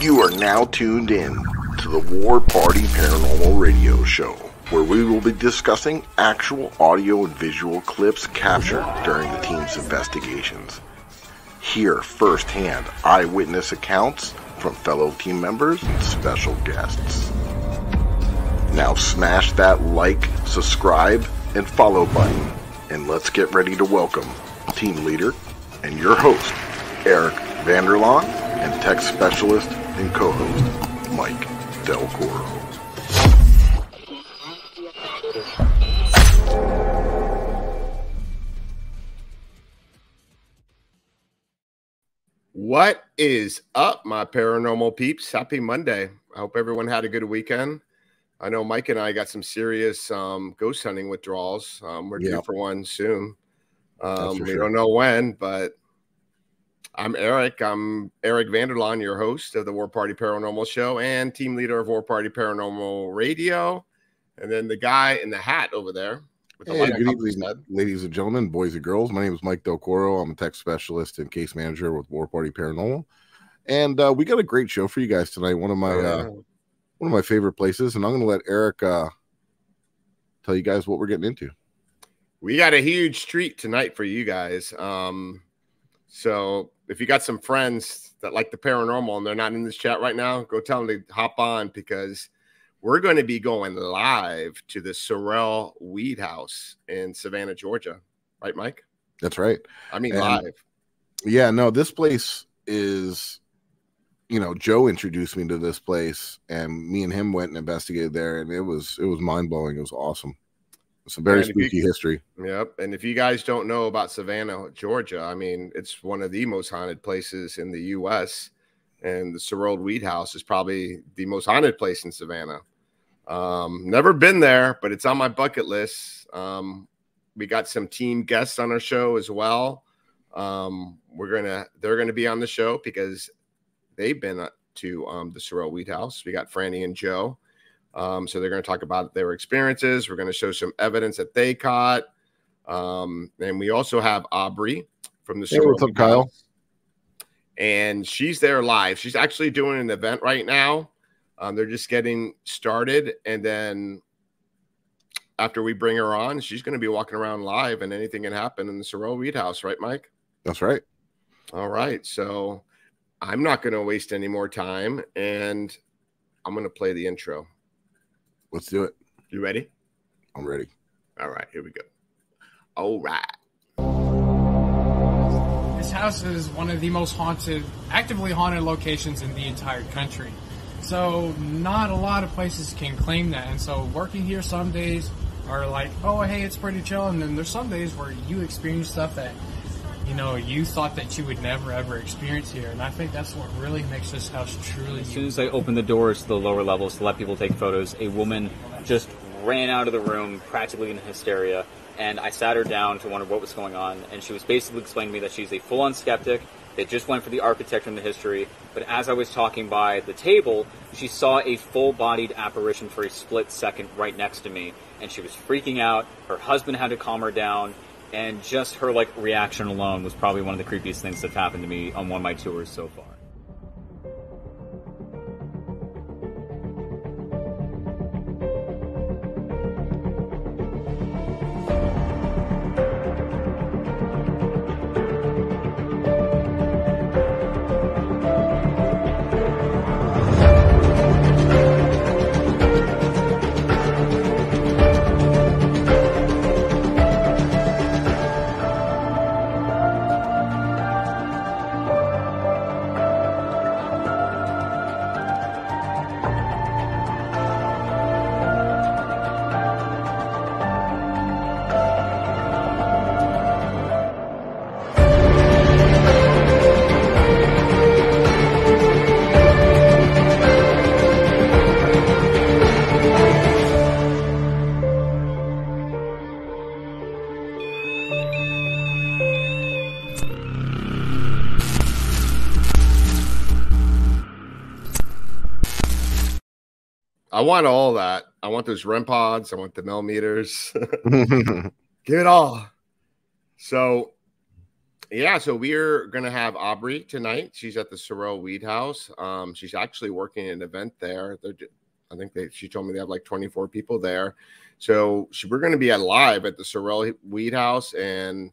You are now tuned in to the War Party Paranormal Radio Show, where we will be discussing actual audio and visual clips captured during the team's investigations. Hear firsthand eyewitness accounts from fellow team members and special guests. Now smash that like, subscribe, and follow button, and let's get ready to welcome team leader and your host, Eric Vanderlaan, and tech specialist and co-host, Mike Del Coro. What is up, my paranormal peeps? Happy Monday. I hope everyone had a good weekend. I know Mike and I got some serious um, ghost hunting withdrawals. Um, we're due for one soon. Um, we sure. don't know when, but I'm Eric. I'm Eric Vanderlaan, your host of the War Party Paranormal Show and team leader of War Party Paranormal Radio. And then the guy in the hat over there with the Hey, good evening, ladies and gentlemen, boys and girls. My name is Mike Del Coro. I'm a tech specialist and case manager with War Party Paranormal, and uh, we got a great show for you guys tonight. One of my uh, one of my favorite places, and I'm going to let Eric uh, tell you guys what we're getting into. we got a huge treat tonight for you guys. Um, so if you got some friends that like the paranormal and they're not in this chat right now, go tell them to hop on because we're going to be going live to the Sorrel Weed House in Savannah, Georgia. Right, Mike? That's right. I mean, And- live. Yeah, no, this place is, you know, Joe introduced me to this place, and me and him went and investigated there, and it was it was mind blowing. It was awesome. A very And if you- spooky history. Yep. And if you guys don't know about Savannah, Georgia, I mean, it's one of the most haunted places in the U.S. And the Sorrel Weed House is probably the most haunted place in Savannah. Um, never been there, but it's on my bucket list. Um, we got some team guests on our show as well. Um, we're gonna, they're gonna be on the show because they've been to um, the Sorrel Weed House. We got Franny and Joe. Um, so they're going to talk about their experiences. We're going to show some evidence that they caught. Um, and we also have Aubrey from the Hey, what's up, Kyle? And she's there live. She's actually doing an event right now. Um, they're just getting started. And then after we bring her on, she's going to be walking around live and anything can happen in the Sorrel Weed house, right, Mike? That's right. All right. So I'm not going to waste any more time and I'm going to play the intro. Let's do it. You ready? I'm ready. All right, here we go. All right. This house is one of the most haunted, actively haunted locations in the entire country. So, not a lot of places can claim that. And so, working here some days are like, oh, hey, it's pretty chill. And then there's some days where you experience stuff that, you know, you thought that you would never ever experience here. And I think that's what really makes this house truly As soon as I opened the doors to the lower levels to let people take photos, a woman just ran out of the room, practically in hysteria. And I sat her down to wonder what was going on. And she was basically explaining to me that she's a full on skeptic. They just went for the architecture and the history. But as I was talking by the table, she saw a full bodied apparition for a split second right next to me. And she was freaking out. Her husband had to calm her down. And just her like reaction alone was probably one of the creepiest things that's happened to me on one of my tours so far. I want all that. I want those REM pods. I want the Mel Meters. Give it all. So Yeah, so we're gonna have Aubrey tonight. She's at the Sorrel Weed House. Um, she's actually working an event there. They're, I think they. She told me they have like 24 people there. So she, we're gonna be at live at the Sorrel Weed House, and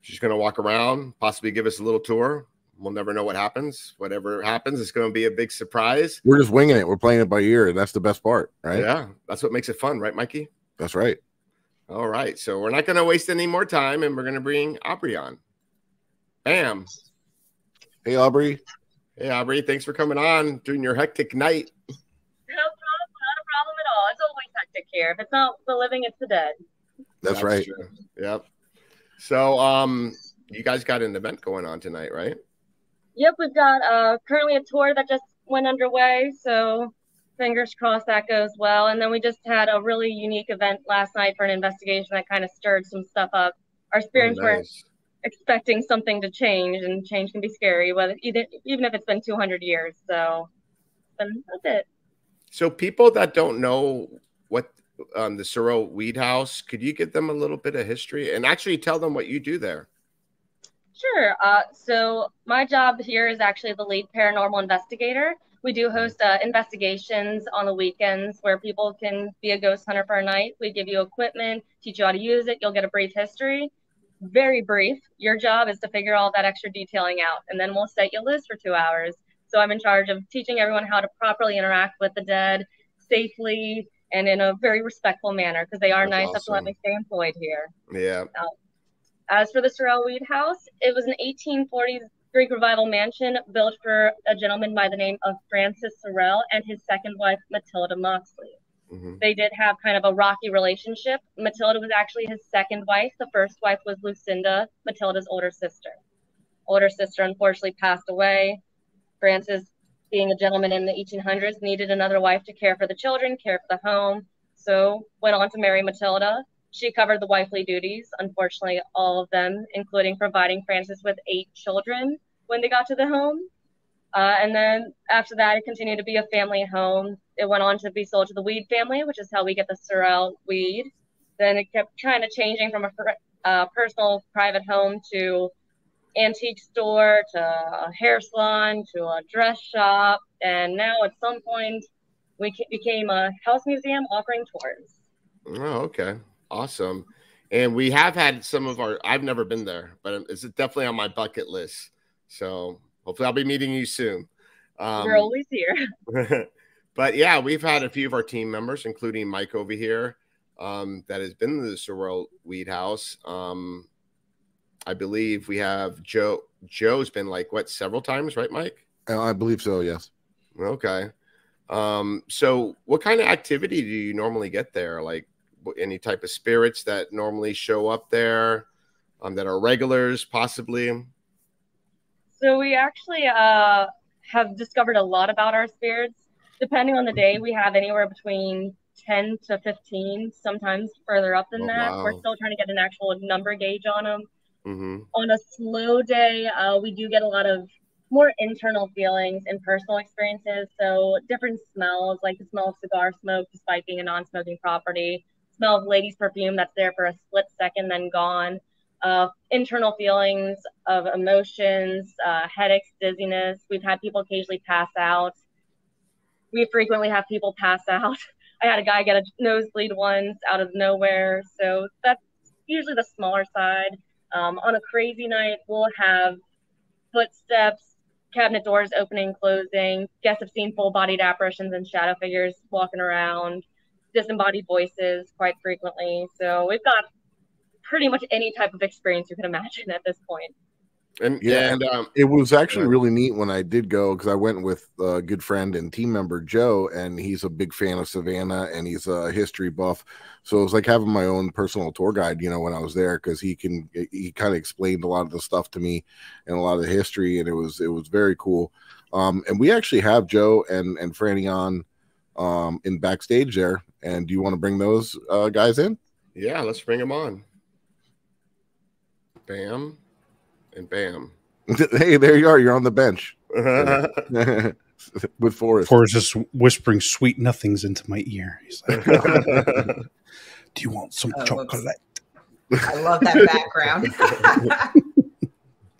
she's gonna walk around, possibly give us a little tour. We'll never know what happens. Whatever happens, it's gonna be a big surprise. We're just winging it. We're playing it by ear, and that's the best part, right? Yeah, that's what makes it fun, right, Mikey? That's right. All right, so we're not gonna waste any more time, and we're gonna bring Aubrey on. Bam. Hey, Aubrey. Hey, Aubrey. Thanks for coming on during your hectic night. No problem. Not a problem at all. It's always hectic here. If it's not the living, it's the dead. That's, That's right. True. Yep. So, um, you guys got an event going on tonight, right? Yep, we've got uh currently a tour that just went underway. So fingers crossed that goes well. And then we just had a really unique event last night for an investigation that kind of stirred some stuff up. Our spirits oh, nice. were expecting something to change, and change can be scary, whether even even if it's been 200 years. So, that's it. So, people that don't know what um, the Sorrel Weed House, could you give them a little bit of history and actually tell them what you do there? Sure. Uh, so, my job here is actually the lead paranormal investigator. We do host uh, investigations on the weekends where people can be a ghost hunter for a night. We give you equipment, teach you how to use it. You'll get a brief history very brief. Your job is to figure all that extra detailing out, and then we'll set you loose for two hours. So I'm in charge of teaching everyone how to properly interact with the dead safely and in a very respectful manner because they are That's nice awesome. enough to let me stay employed here. Yeah. Uh, as for the Sorrel Weed House, it was an 1840s Greek revival mansion built for a gentleman by the name of Francis Sorrel and his second wife, Matilda Moxley. Mm-hmm. They did have kind of a rocky relationship. Matilda was actually his second wife. The first wife was Lucinda, Matilda's older sister. Older sister unfortunately passed away. Francis, being a gentleman in the 1800s, needed another wife to care for the children, care for the home. So went on to marry Matilda. She covered the wifely duties, unfortunately, all of them, including providing Francis with eight children when they got to the home. Uh, and then after that, it continued to be a family home. It went on to be sold to the Weed family, which is how we get the Sorrel weed. Then it kept kind of changing from a uh, personal private home to antique store to a hair salon to a dress shop. And now at some point, we became a house museum offering tours. Oh, okay. Awesome. And we have had some of our, I've never been there, but it's definitely on my bucket list. So Hopefully, I'll be meeting you soon. Um, We're always here. but yeah, we've had a few of our team members, including Mike over here, um, that has been to the Sorrel Weed House. Um, I believe we have Joe. Joe's been like what several times, right, Mike? Uh, I believe so. Yes. Okay. Um, so what kind of activity do you normally get there? Like any type of spirits that normally show up there, um, that are regulars, possibly? So we actually uh, have discovered a lot about our spirits. Depending on the day, we have anywhere between 10 to 15, sometimes further up than oh, that. Wow. We're still trying to get an actual number gauge on them. Mm-hmm. On a slow day, uh, we do get a lot of more internal feelings and personal experiences. So different smells, like the smell of cigar smoke, despite being a non-smoking property, smell of ladies' perfume that's there for a split second, then gone uh, internal feelings of emotions, uh, headaches, dizziness. We've had people occasionally pass out. We frequently have people pass out. I had a guy get a nosebleed once out of nowhere. So that's usually the smaller side. Um, on a crazy night, we'll have footsteps, cabinet doors opening, closing. Guests have seen full bodied apparitions and shadow figures walking around, disembodied voices quite frequently. So we've got pretty much any type of experience you can imagine at this point. And yeah, and um, it was actually really neat when I did go because I went with a good friend and team member Joe, and he's a big fan of Savannah and he's a history buff. So it was like having my own personal tour guide, you know, when I was there because he can he kind of explained a lot of the stuff to me and a lot of the history, and it was it was very cool. Um, and we actually have Joe and and Franny on um, in backstage there. And do you want to bring those uh, guys in? Yeah, let's bring them on bam, and bam. hey, there you are. You're on the bench with Forrest. Forrest is whispering sweet nothings into my ear. He's like, "Do you want some oh, chocolate?" I love that background.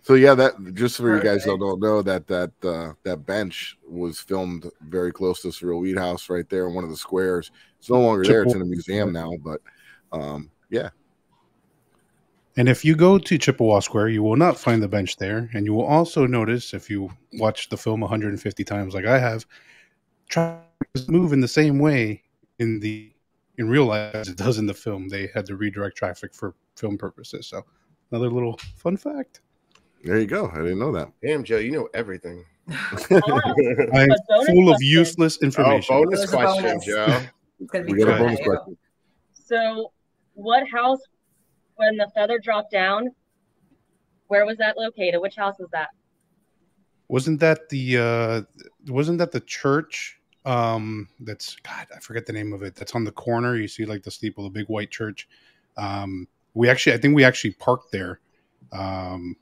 So yeah, that just for you guys that don't know that that uh, that bench was filmed very close to Sorrel Weed House, right there in one of the squares. It's no longer there; it's in a museum now. But um, yeah. And if you go to Chippewa Square, you will not find the bench there, and you will also notice if you watch the film 150 times, like I have, traffic move in the same way in the in real life as it does in the film. They had to redirect traffic for film purposes. So, another little fun fact. There you go. I didn't know that. Damn, Joe, you know everything. I'm full of useless information. Oh, bonus question, bonus. Joe. we got a bonus question. So, what house, when the feather dropped down, where was that located? Which house was that? Wasn't that the uh wasn't that the church? Um that's God, I forget the name of it. That's on the corner. You see like the steeple, the big white church. Um we actually I think we actually parked there. Um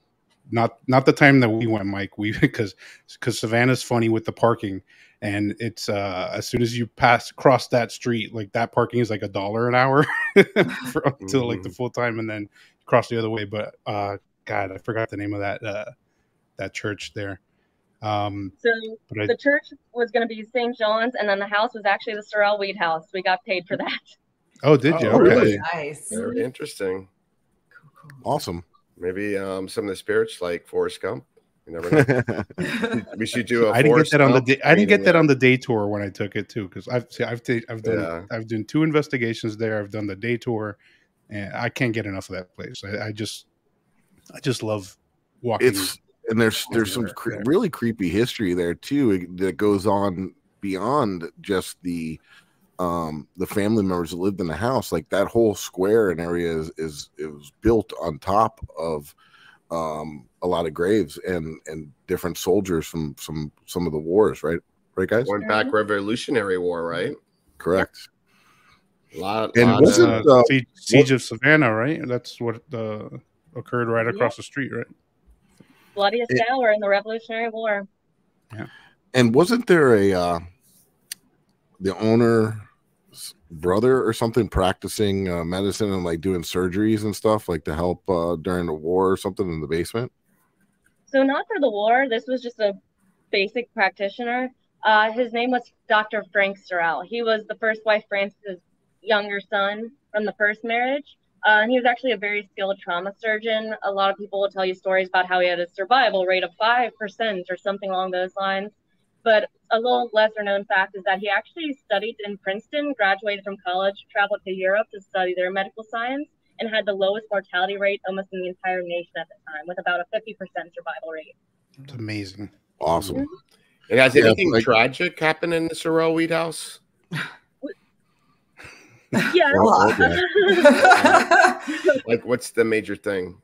not not the time that we went, Mike. We because because Savannah's funny with the parking, and it's uh as soon as you pass cross that street, like that parking is like a dollar an hour for up to like the mm. full time, and then cross the other way. But uh, God, I forgot the name of that uh that church there. Um, so I, the church was going to be St. John's, and then the house was actually the Sorrel Weed House. We got paid for that. Oh, did you? Oh, okay. Really? Nice. Very interesting. Awesome. Maybe um, some of the spirits like Forrest Gump. You never know. we should do. I didn't get that on the. Day, I didn't get that on the day tour when I took it too, because I've I've I've done yeah. I've done two investigations there. I've done the day tour, and I can't get enough of that place. I, I just I just love walking. It's and there's there's some cre- really creepy history there too that goes on beyond just the um the family members that lived in the house like that whole square and area is is it was built on top of um a lot of graves and and different soldiers from some some of the wars right? Right guys? Went back revolutionary war right? Correct. A lot and lot wasn't uh, siege, siege of savannah right? That's what uh, occurred right across the street right? Bloodiest it, hour in the revolutionary war. Yeah. And wasn't there a uh the owner brother or something practicing uh, medicine and like doing surgeries and stuff like to help uh, during the war or something in the basement? So not for the war. This was just a basic practitioner. Uh, his name was Dr. Frank Sorrel. He was the first wife Francis' younger son from the first marriage. Uh, and he was actually a very skilled trauma surgeon. A lot of people will tell you stories about how he had a survival rate of 5% or something along those lines. But a little lesser known fact is that he actually studied in Princeton, graduated from college, traveled to Europe to study their medical science, and had the lowest mortality rate almost in the entire nation at the time, with about a 50% survival rate. It's amazing. Awesome. Mm-hmm. And has yeah, anything like, tragic happened in the Sorrel Weed House? yeah. like, what's the major thing?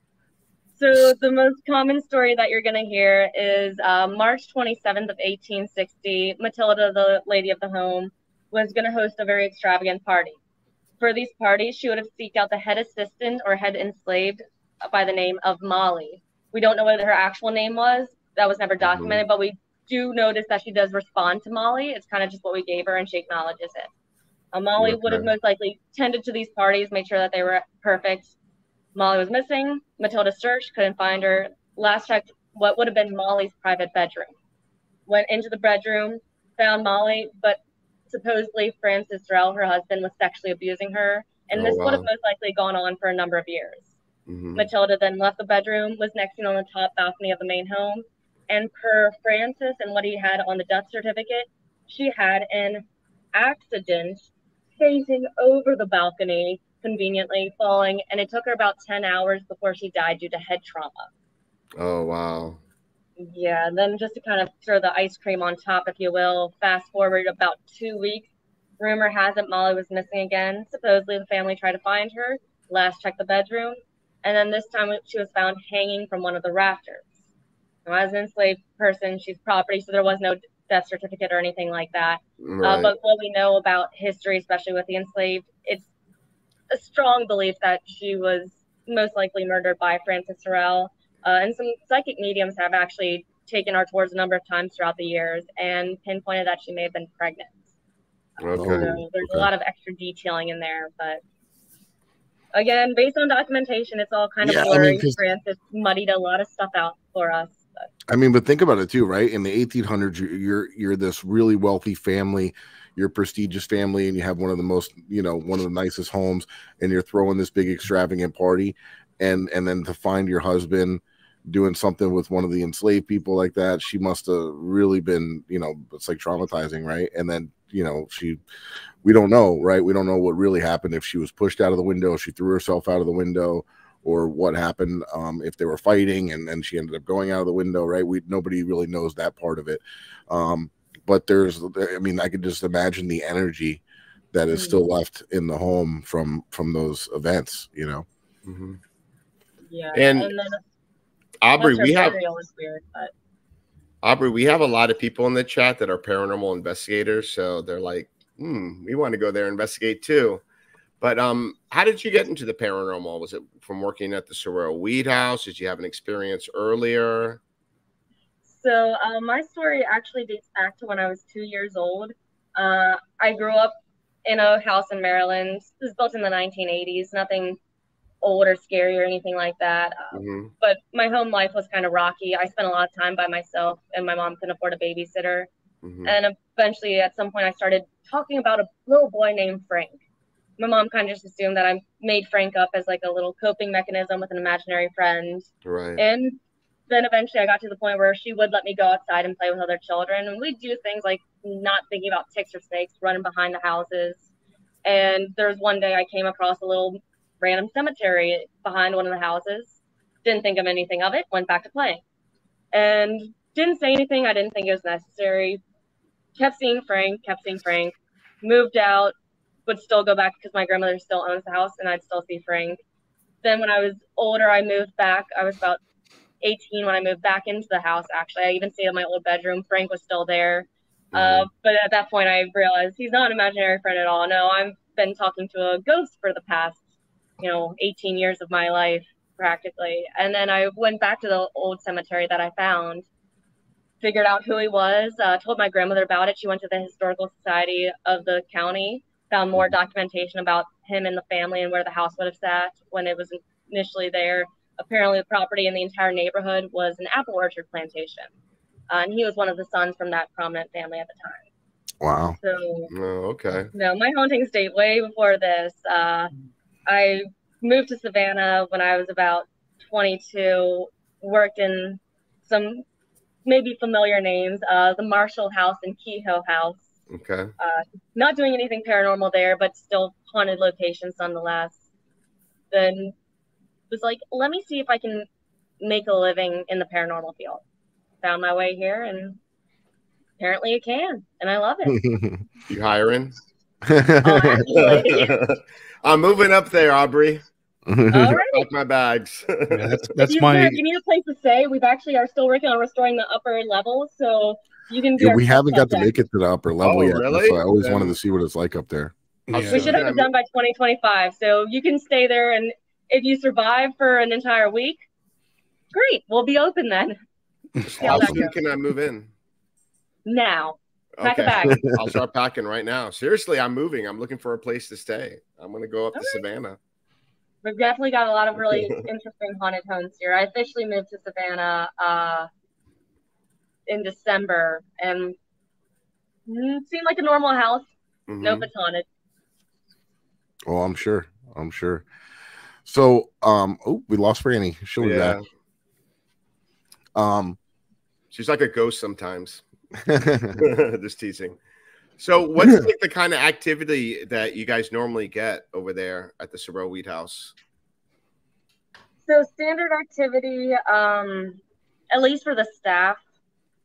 So the most common story that you're going to hear is uh, March 27th of 1860. Matilda, the lady of the home, was going to host a very extravagant party. For these parties, she would have seeked out the head assistant or head enslaved by the name of Molly. We don't know what her actual name was. That was never documented, mm-hmm. but we do notice that she does respond to Molly. It's kind of just what we gave her, and she acknowledges it. Uh, Molly okay. would have most likely tended to these parties, made sure that they were perfect, Molly was missing. Matilda searched, couldn't find her. Last checked what would have been Molly's private bedroom. Went into the bedroom, found Molly, but supposedly Francis Sorrel, her husband, was sexually abusing her. And oh, this wow. would have most likely gone on for a number of years. Mm-hmm. Matilda then left the bedroom, was next seen on the top balcony of the main home. And per Francis and what he had on the death certificate, she had an accident facing over the balcony conveniently falling, and it took her about 10 hours before she died due to head trauma. Oh, wow. Yeah, then just to kind of throw the ice cream on top, if you will, fast forward about two weeks. Rumor has it Molly was missing again. Supposedly, the family tried to find her. Last checked the bedroom, and then this time she was found hanging from one of the rafters. Now, as an enslaved person, she's property, so there was no death certificate or anything like that. Uh, right. Uh, but what we know about history, especially with the enslaved, a strong belief that she was most likely murdered by Francis Sorrel. Uh, and some psychic mediums have actually taken our tours a number of times throughout the years and pinpointed that she may have been pregnant. Okay. So there's okay. a lot of extra detailing in there, but again, based on documentation, it's all kind of Yeah, blurry. mean, 'cause- France has muddied a lot of stuff out for us. I mean, but think about it too, right? In the 1800s, you're you're, you're this really wealthy family, you're a prestigious family, and you have one of the most, you know, one of the nicest homes, and you're throwing this big extravagant party, and and then to find your husband doing something with one of the enslaved people like that, she must have really been, you know, it's like traumatizing, right? And then you know she we don't know right we don't know what really happened if she was pushed out of the window she threw herself out of the window or what happened um, if they were fighting and then she ended up going out of the window right? We nobody really knows that part of it. Um, but there's i mean i could just imagine the energy that is still left in the home from from those events you know? Hmm yeah, And then Aubrey, we have burial weird, but Aubrey, we have a lot of people in the chat that are paranormal investigators, so they're like, "Hmm, we want to go there and investigate too." But um, how did you get into the paranormal? Was it from working at the Sorrel Weed House? Did you have an experience earlier? So uh, my story actually dates back to when I was two years old. Uh, I grew up in a house in Maryland. It was built in the 1980s. Nothing old or scary or anything like that. Uh, Mhm. but my home life was kind of rocky. I spent a lot of time by myself, and my mom couldn't afford a babysitter. Mhm. And eventually, at some point, I started talking about a little boy named Frank. My mom kind of just assumed that I made Frank up as like a little coping mechanism with an imaginary friend. Right. And then eventually I got to the point where she would let me go outside and play with other children. And we'd do things like not thinking about ticks or snakes, running behind the houses. And there was one day I came across a little random cemetery behind one of the houses. Didn't think of anything of it, went back to playing. And didn't say anything. I didn't think it was necessary. Kept seeing Frank, kept seeing Frank. Moved out, would still go back because my grandmother still owns the house and I'd still see Frank. Then when I was older, I moved back. I was about 18 when I moved back into the house. Actually, I even stayed in my old bedroom. Frank was still there. Uh, but at that point, I realized he's not an imaginary friend at all. No, I've been talking to a ghost for the past, you know, 18 years of my life practically. And then I went back to the old cemetery that I found, figured out who he was, uh, told my grandmother about it. She went to the Historical Society of the county, found more documentation about him and the family and where the house would have sat when it was initially there. Apparently, the property in the entire neighborhood was an apple orchard plantation. Uh, and he was one of the sons from that prominent family at the time. wow So, Oh, okay. no, my hauntings date way before this. Uh, I moved to Savannah when I was about 22, worked in some maybe familiar names, uh, the Marshall House and Kehoe House. Okay. Uh, not doing anything paranormal there, but still haunted locations nonetheless. Then was like, let me see if I can make a living in the paranormal field. Found my way here, and apparently it can, and I love it. You hiring? actually. I'm moving up there, Aubrey. All right. Pack my bags. Yeah, that's that's you, my you need a place to stay. We've actually are still working on restoring the upper level, so you can. Do Yeah, we haven't got to make it to the upper level Oh, yet. really? So I always Then- wanted to see what it's like up there. Yeah. We should have it done by 2025, so you can stay there, and if you survive for an entire week, great. We'll be open then. How Awesome. soon can I move in? Now, Pack a Okay. bag. I'll start packing right now. Seriously, I'm moving. I'm looking for a place to stay. I'm going to go up to All right. Savannah. We've definitely got a lot of really interesting haunted homes here. I officially moved to Savannah uh, in December, and mm, seemed like a normal house. Mhm. Nope, it's haunted. Oh, I'm sure. I'm sure. So, um, oh, we lost Franny. She'll be Yeah. back. Um, She's like a ghost sometimes. Just teasing. So, what's like the kind of activity that you guys normally get over there at the Sorrel Weed House? So standard activity, um, at least for the staff,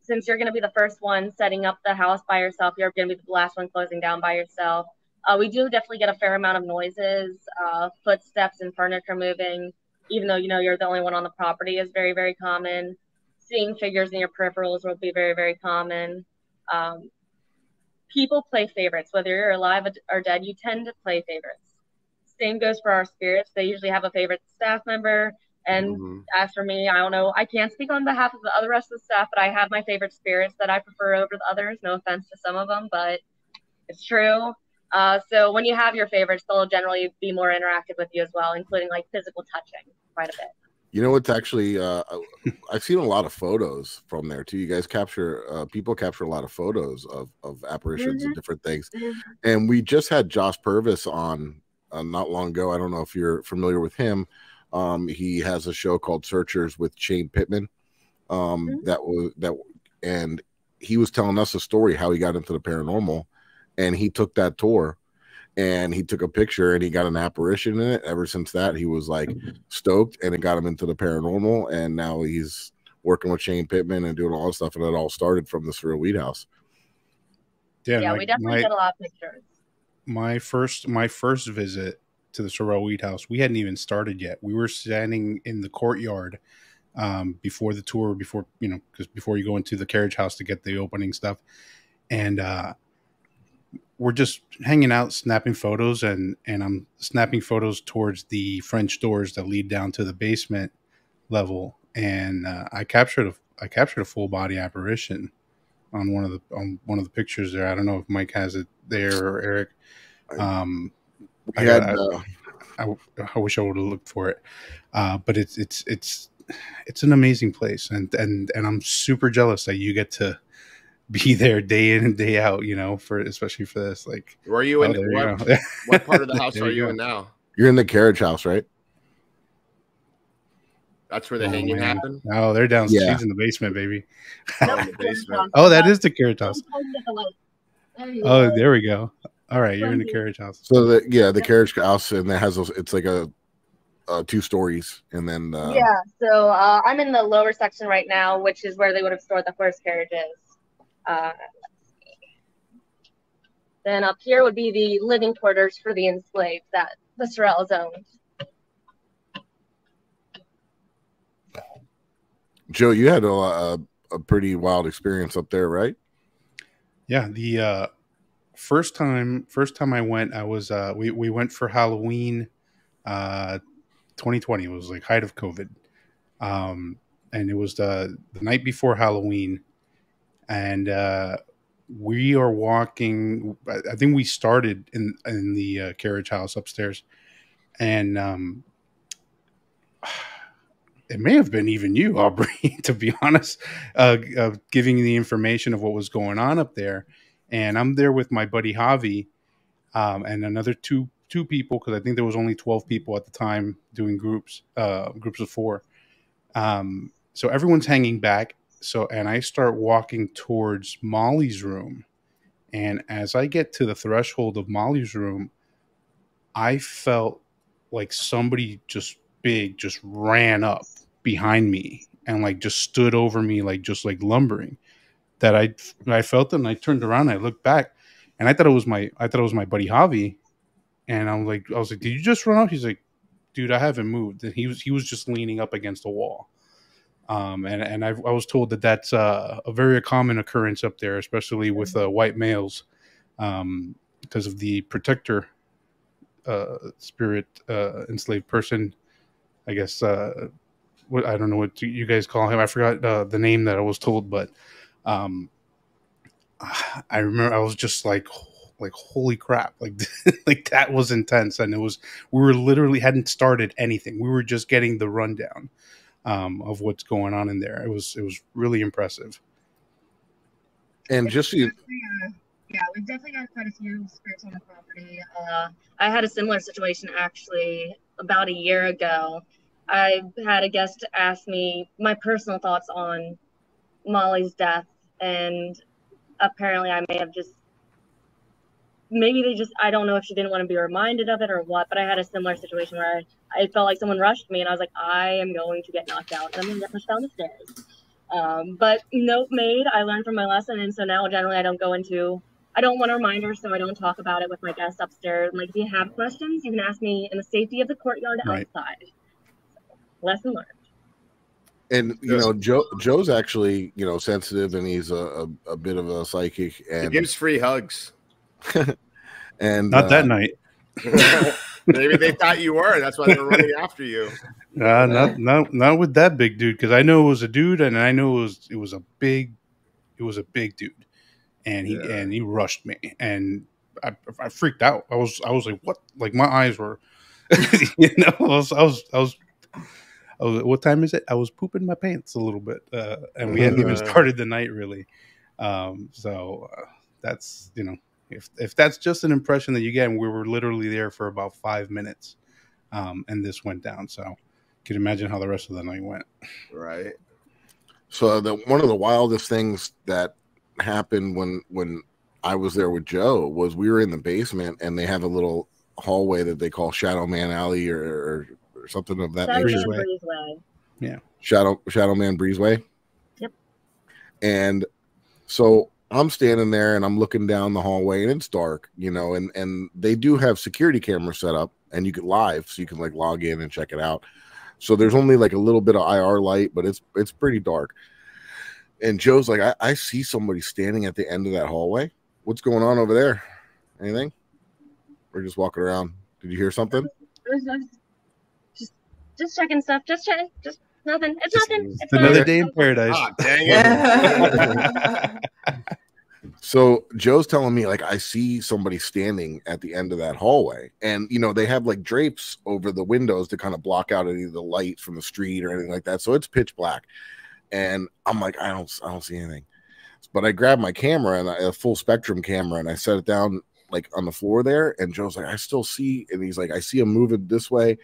since you're going to be the first one setting up the house by yourself, you're going to be the last one closing down by yourself. Uh, we do definitely get a fair amount of noises, uh, footsteps and furniture moving, even though you know you're the only one on the property is very, very common. Seeing figures in your peripherals will be very, very common. Um, people play favorites, whether you're alive or dead, you tend to play favorites. Same goes for our spirits. They usually have a favorite staff member. And Mhm. as for me, I don't know. I can't speak on behalf of the other rest of the staff, but I have my favorite spirits that I prefer over the others. No offense to some of them, but it's true. Uh, so when you have your favorites, they'll generally be more interactive with you as well, including like physical touching quite a bit. You know what's actually uh, I've seen a lot of photos from there too. You guys capture uh, people capture a lot of photos of of apparitions mm-hmm. and different things. Mm-hmm. And we just had Josh Purvis on uh, not long ago. I don't know if you're familiar with him. Um, he has a show called Searchers with Shane Pittman. Um, mm-hmm. That was that, and he was telling us a story how he got into the paranormal, and he took that tour and he took a picture and he got an apparition in it. Ever since that, he was like stoked and it got him into the paranormal. And now he's working with Shane Pittman and doing all this stuff. And it all started from the Sorrel Weed House. Yeah, yeah like we definitely my, get a lot of pictures. My first, my first visit to the Sorrel Weed House, we hadn't even started yet. We were standing in the courtyard um, before the tour, before you know, because before you go into the carriage house to get the opening stuff, and uh, we're just hanging out, snapping photos, and and I'm snapping photos towards the French doors that lead down to the basement level, and uh, I captured a I captured a full body apparition on one of the on one of the pictures there. I don't know if Mike has it there or Eric. Um, I, had, I, uh, I, I, wish I would have looked for it, uh, but it's it's it's it's an amazing place, and and and I'm super jealous that you get to be there day in and day out, you know, for especially for this. Like, where are you in? Oh, what, you what, part of the house are you, in now? You're in the carriage house, right? That's where the oh, hanging man. happened. Oh, they're downstairs yeah. in the basement, baby. oh, the basement. oh, that is the carriage house. Oh, there we go. All right, you're in the carriage house. So the yeah, the carriage house, and that has those. It's like a uh, two stories, and then uh, yeah. So uh, I'm in the lower section right now, which is where they would have stored the horse carriages. Uh, then up here would be the living quarters for the enslaved that the Sorrels owned. Joe, you had a, a, a, pretty wild experience up there, right? Yeah, the uh, first time first time I went, I was uh, we we went for Halloween, uh, 2020. It was like height of COVID, um, and it was the the night before Halloween and uh, we are walking. I think we started in in the uh, carriage house upstairs, and um, it may have been even you, Aubrey, to be honest, uh, giving the information of what was going on up there. And I'm there with my buddy Javi, um, and another two two people because I think there was only twelve people at the time doing groups uh, groups of four. Um, so everyone's hanging back, so and I start walking towards Molly's room. And as I get to the threshold of Molly's room, I felt like somebody just big just ran up behind me and like just stood over me like just like lumbering. That I I felt it and I turned around I looked back and I thought it was my I thought it was my buddy Javi. And I'm like I was like did you just run up? He's like dude I haven't moved. And he was he was just leaning up against a wall um, and and I've, i was told that that's uh, a very common occurrence up there, especially with uh, white males, um, because of the protector uh, spirit uh, enslaved person. I guess uh, what I don't know what you guys call him. I forgot uh, the name that I was told, but um, I remember I was just like like holy crap like like that was intense and it was we were literally hadn't started anything we were just getting the rundown um, of what's going on in there. It was it was really impressive. And just so you, yeah, we've definitely got quite a few spirits on the property. Uh, I had a similar situation actually about a year ago. I had a guest ask me my personal thoughts on Molly's death, and apparently I may have just maybe they just I don't know if she didn't want to be reminded of it or what, but I had a similar situation where I, I felt like someone rushed me and I was like, I am going to get knocked out and I'm gonna get pushed down the stairs. Um, but note made, I learned from my lesson and so now generally I don't go into I don't want a reminder, so I don't talk about it with my guests upstairs. Like if you have questions, you can ask me in the safety of the courtyard right. outside. So, lesson learned. And you know, Joe Joe's actually you know sensitive, and he's a, a, a bit of a psychic, and he gives free hugs. and not uh, that night. Maybe they thought you were. That's why they were running after you. Uh, not not not with that big dude because I know it was a dude and I know it was it was a big it was a big dude and he yeah. and he rushed me and I, I freaked out. I was I was like, what? Like my eyes were, you know, I was I was I was. I was, what time is it? I was pooping my pants a little bit, uh, and we hadn't even started the night really. Um, so uh, that's you know, if if that's just an impression that you get, and we were literally there for about five minutes, um, and this went down. So, you can imagine how the rest of the night went. Right. So the one of the wildest things that happened when when I was there with Joe was we were in the basement and they have a little hallway that they call Shadow Man Alley or, or, or something of that Shadow nature. Man Breezeway. Yeah. Shadow Shadow Man Breezeway. Yep. And so I'm standing there and I'm looking down the hallway and it's dark, you know, and and they do have security cameras set up and you can live so you can like log in and check it out. So there's only like a little bit of IR light, but it's it's pretty dark. And Joe's like, I, I see somebody standing at the end of that hallway. What's going on over there? Anything? We're just walking around. Did you hear something? Just, just checking stuff. Just check. Just nothing. It's Just- nothing. It's It's another fine. day in paradise. Ah, dang it. So Joe's telling me like I see somebody standing at the end of that hallway, and you know they have like drapes over the windows to kind of block out any of the light from the street or anything like that. So it's pitch black, and I'm like I don't I don't see anything, but I grabbed my camera and I, a full spectrum camera and I set it down like on the floor there, and Joe's like I still see, and he's like I see him moving this way.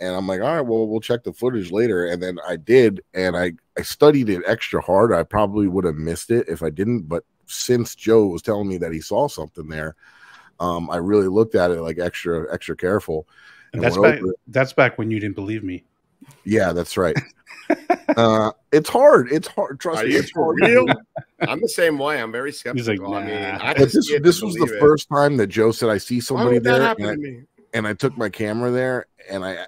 And I'm like, all right, well, we'll check the footage later. And then I did, and I I studied it extra hard. I probably would have missed it if I didn't, but since Joe was telling me that he saw something there, um, I really looked at it like extra extra careful. And and that's back. That's back when you didn't believe me. Yeah, that's right. uh, it's hard. It's hard. Trust Are me, you it's for hard. real? I'm the same way. I'm very skeptical. like, I mean. I But this this was the it. first time that Joe said I see Why somebody would that there, and I, to me? and I took my camera there and I uh,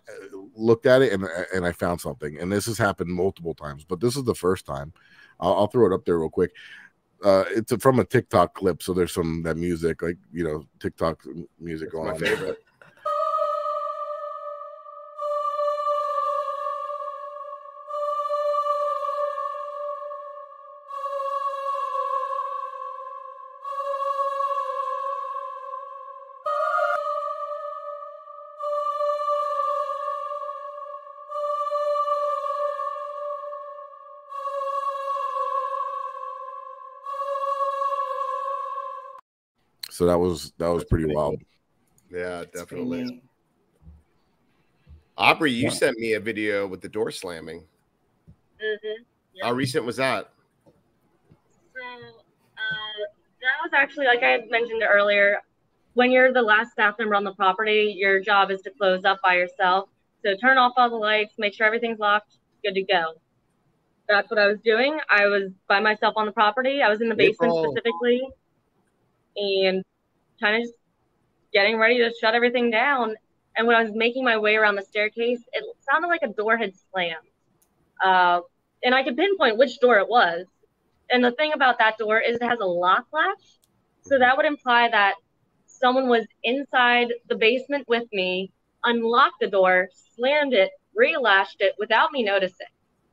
looked at it and and I found something. And this has happened multiple times, but this is the first time. I'll, I'll throw it up there real quick. Uh, it's from a TikTok clip, so there's some that music, like you know, TikTok music It's going my on. favorite. So that was that was That's pretty pretty wild. Yeah, It's pretty definitely. Aubrey, you Yeah. sent me a video with the door slamming. Mhm. How recent was that? So uh, that was actually, like I had mentioned earlier, when you're the last staff member on the property, your job is to close up by yourself. So turn off all the lights, make sure everything's locked, good to go. That's what I was doing. I was by myself on the property. I was in the basement April. specifically, and kind of just getting ready to shut everything down. And when I was making my way around the staircase, it sounded like a door had slammed. Uh, and I could pinpoint which door it was. And the thing about that door is it has a lock latch. So that would imply that someone was inside the basement with me, unlocked the door, slammed it, relatched it without me noticing.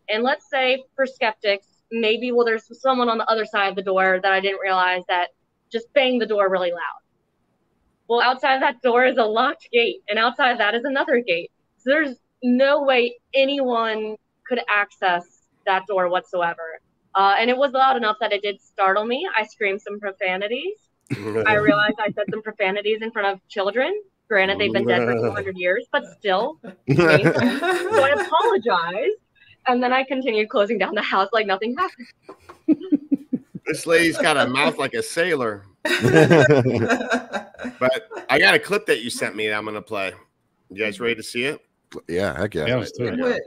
And let's say for skeptics, maybe well there's someone on the other side of the door that I didn't realize that just bang the door really loud. Well, outside of that door is a locked gate, and outside of that is another gate. So there's no way anyone could access that door whatsoever. Uh, and it was loud enough that it did startle me. I screamed some profanities. I realized I said some profanities in front of children. Granted, they've been dead for 200 years, but still. So I apologized. And then I continued closing down the house like nothing happened. This lady's got a mouth like a sailor. But I got a clip that you sent me that I'm gonna play. You guys ready to see it? yeah, heck yeah. Yeah, let's do it.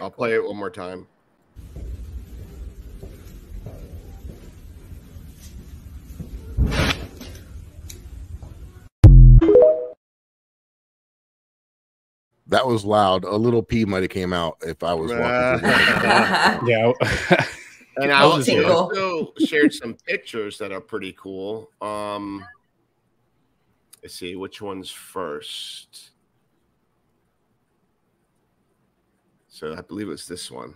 I'll play it one more time. That was loud. A little pee might have came out if I was walking. through Yeah. And I Little also, also shared some pictures that are pretty cool. Um, let's see which one's first. So I believe it was this one.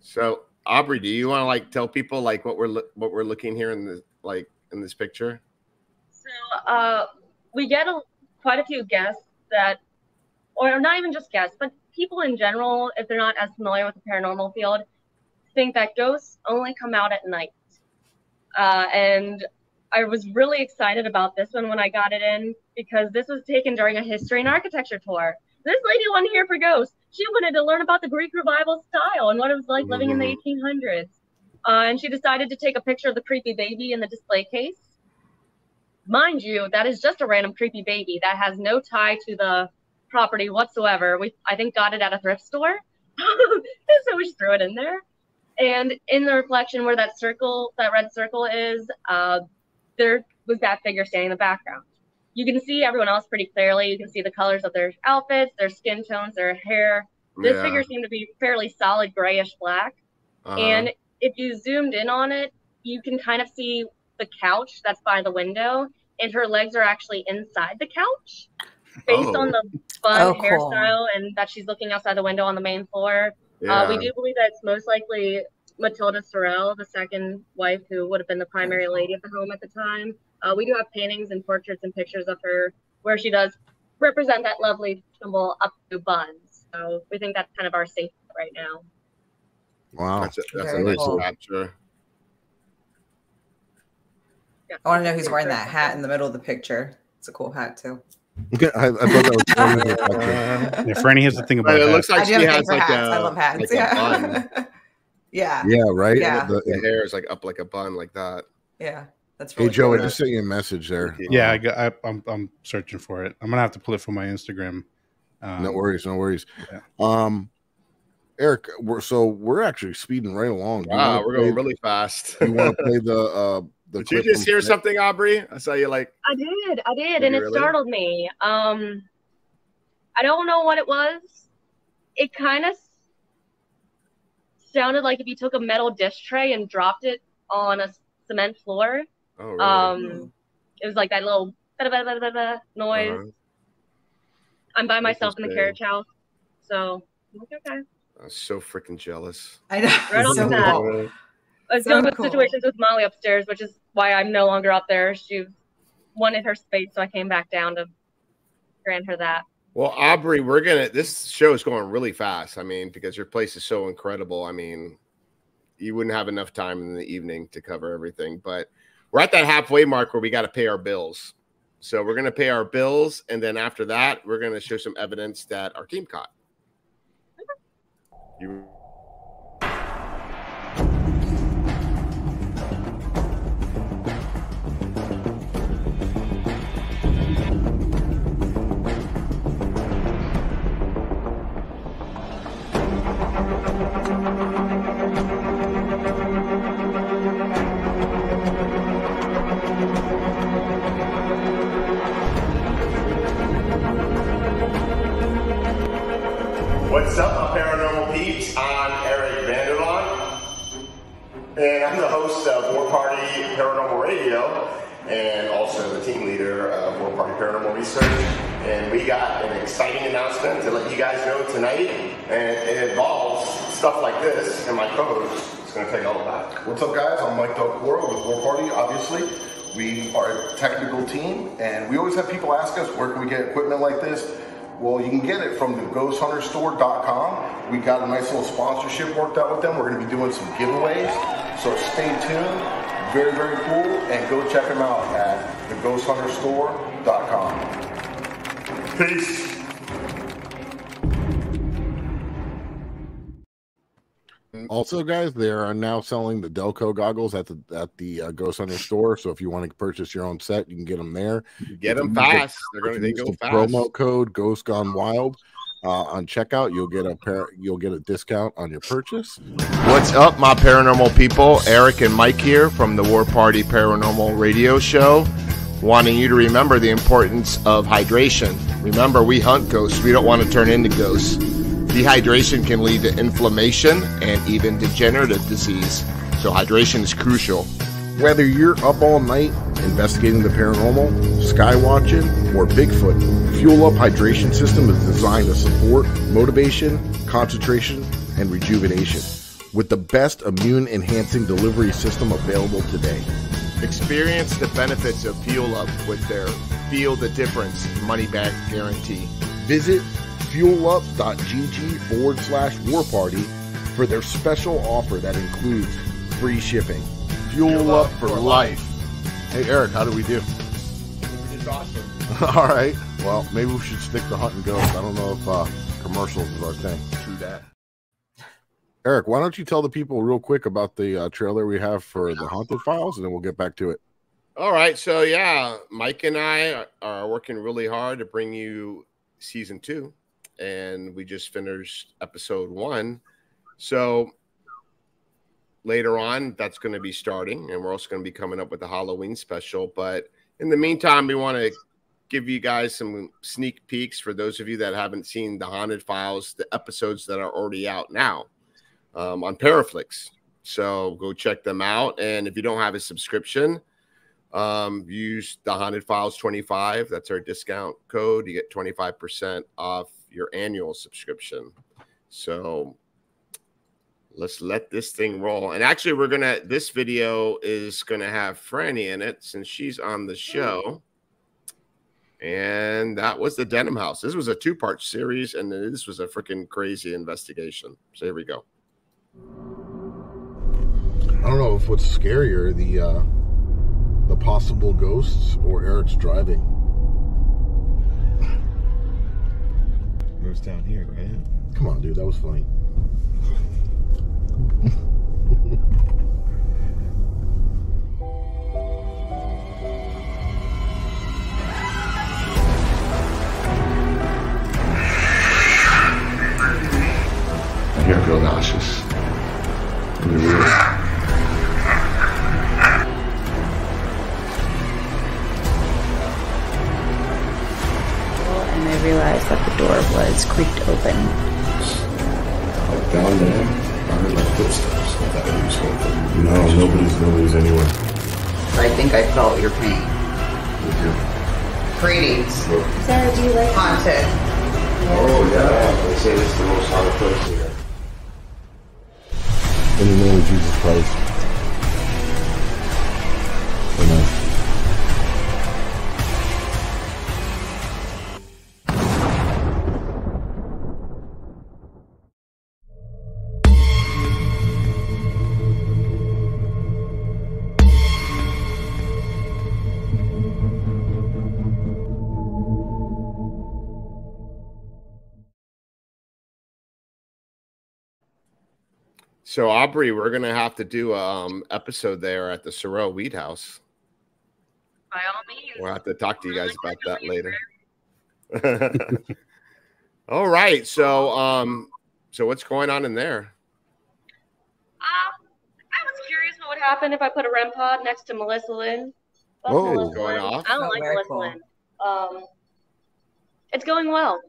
So Aubrey, do you want to like tell people like what we're lo- what we're looking here in the like in this picture? So uh, we get a, quite a few guests that, or not even just guests, but people in general, if they're not as familiar with the paranormal field, think that ghosts only come out at night. Uh, and I was really excited about this one when I got it in because this was taken during a history and architecture tour. This lady wasn't here for ghosts. She wanted to learn about the Greek revival style and what it was like living in the 1800s. Mm-hmm. Uh, and she decided to take a picture of the creepy baby in the display case. Mind you, that is just a random creepy baby that has no tie to the property whatsoever. We, I think, got it at a thrift store. so we just threw it in there. And in the reflection where that circle, that red circle is, uh, there was that figure standing in the background. You can see everyone else pretty clearly. You can see the colors of their outfits, their skin tones, their hair. This yeah. figure seemed to be fairly solid grayish black. Uh-huh. And if you zoomed in on it, you can kind of see the couch that's by the window, and her legs are actually inside the couch based oh. on the fun oh, hairstyle and that she's looking outside the window on the main floor. Yeah. Uh, we do believe that it's most likely Matilda Sorrel, the second wife who would have been the primary lady of the home at the time. Uh, we do have paintings and portraits and pictures of her where she does represent that lovely symbol up to buns. So we think that's kind of our safe right now. Wow, that's a, that's a nice cool. capture. Yeah. I want to know who's wearing that hat in the middle of the picture. It's a cool hat too. Okay, I, I thought that was. yeah, Franny has the thing about. It looks like I she has like hats. a. I love hats. Like yeah. yeah. Yeah. Right. Yeah. The, the, hair is like up like a bun, like that. Yeah. That's really hey Joe, cool. I just sent you a message there. Yeah, I got. I, am I'm, I'm searching for it. I'm gonna have to pull it from my Instagram. Um, no worries, no worries. Yeah. Um, Eric, we're so we're actually speeding right along. Wow, we're going really fast. you want to play the uh the Did you just hear something, Aubrey? I saw you like I did, I did, did and it really? startled me. Um I don't know what it was. It kind of sounded like if you took a metal dish tray and dropped it on a cement floor. Oh, really? Um it was like that little noise. Uh-huh. I'm by myself in the carriage house. So okay. I'm so freaking jealous. I know. Right on so the cool. I was so dealing with cool. situations with Molly upstairs, which is why I'm no longer up there. She wanted her space, so I came back down to grant her that. Well, Aubrey, we're gonna. This show is going really fast. I mean, because your place is so incredible. I mean, you wouldn't have enough time in the evening to cover everything. But we're at that halfway mark where we got to pay our bills. So we're gonna pay our bills, and then after that, we're gonna show some evidence that our team caught. You stuff like this, and my co-host is going to tell you all about it. What's up, guys? I'm Mike Del Coro with War Party, obviously. We are a technical team, and we always have people ask us, where can we get equipment like this? Well, you can get it from the ghosthunterstore.com. We got a nice little sponsorship worked out with them. We're going to be doing some giveaways. So stay tuned. Very, very cool. And go check them out at theghosthunterstore.com. Peace. Also, guys, they are now selling the Delco goggles at the at the uh, Ghost Hunter store. So if you want to purchase your own set, you can get them there. Get them fast. They're going to go fast. Promo code Ghost Gone Wild uh, on checkout. You'll get a pair. You'll get a discount on your purchase. What's up, my paranormal people? Eric and Mike here from the War Party Paranormal Radio Show. Wanting you to remember the importance of hydration. Remember, we hunt ghosts. We don't want to turn into ghosts. Dehydration can lead to inflammation and even degenerative disease. So hydration is crucial. Whether you're up all night investigating the paranormal, skywatching, or Bigfoot, Fuel Up Hydration System is designed to support motivation, concentration, and rejuvenation with the best immune enhancing delivery system available today. Experience the benefits of Fuel Up with their Feel the Difference money back guarantee. Visit fuelup.gg forward slash war party for their special offer that includes free shipping. Fuel, Fuel up, up for, for life. life. Hey, Eric, how do we do? We did awesome. All right. Well, maybe we should stick to hunting ghosts. I don't know if uh, commercials is our thing. True that. Eric, why don't you tell the people real quick about the uh, trailer we have for the Haunted Files, and then we'll get back to it. All right. So yeah, Mike and I are working really hard to bring you season two, and we just finished episode one. So later on, that's going to be starting, and we're also going to be coming up with a Halloween special. But in the meantime, we want to give you guys some sneak peeks for those of you that haven't seen the Haunted Files, the episodes that are already out now um, on Paraflix. So go check them out. And if you don't have a subscription, um, use the Haunted Files 25. That's our discount code. You get 25% off your annual subscription. So let's let this thing roll. And actually, we're gonna this video is gonna have Franny in it since she's on the show. And that was the Denim House. This was a two-part series, and this was a freaking crazy investigation. So here we go. I don't know if what's scarier, the uh the possible ghosts or Eric's driving. It down here, right? Come on, dude, that was funny. I hear feel nauseous. Realized that the door was creaked open. Down there, I heard like footsteps. I thought he was going for No, nobody's nobody's anywhere. I think I felt your pain. Greetings. Sarah, do you like Haunted. Oh yeah, they say this is the most haunted place here. In the name of Jesus Christ. So Aubrey, we're gonna have to do a um, episode there at the Sorrel Weed House. By all means. We'll have to talk to you guys about that later. all right. So um, so what's going on in there? Um, I was curious what would happen if I put a REM pod next to Melissa Lynn. Love Whoa, Melissa going Lynn. off? I don't Oh, like Melissa cool. Lynn. Um, it's going well.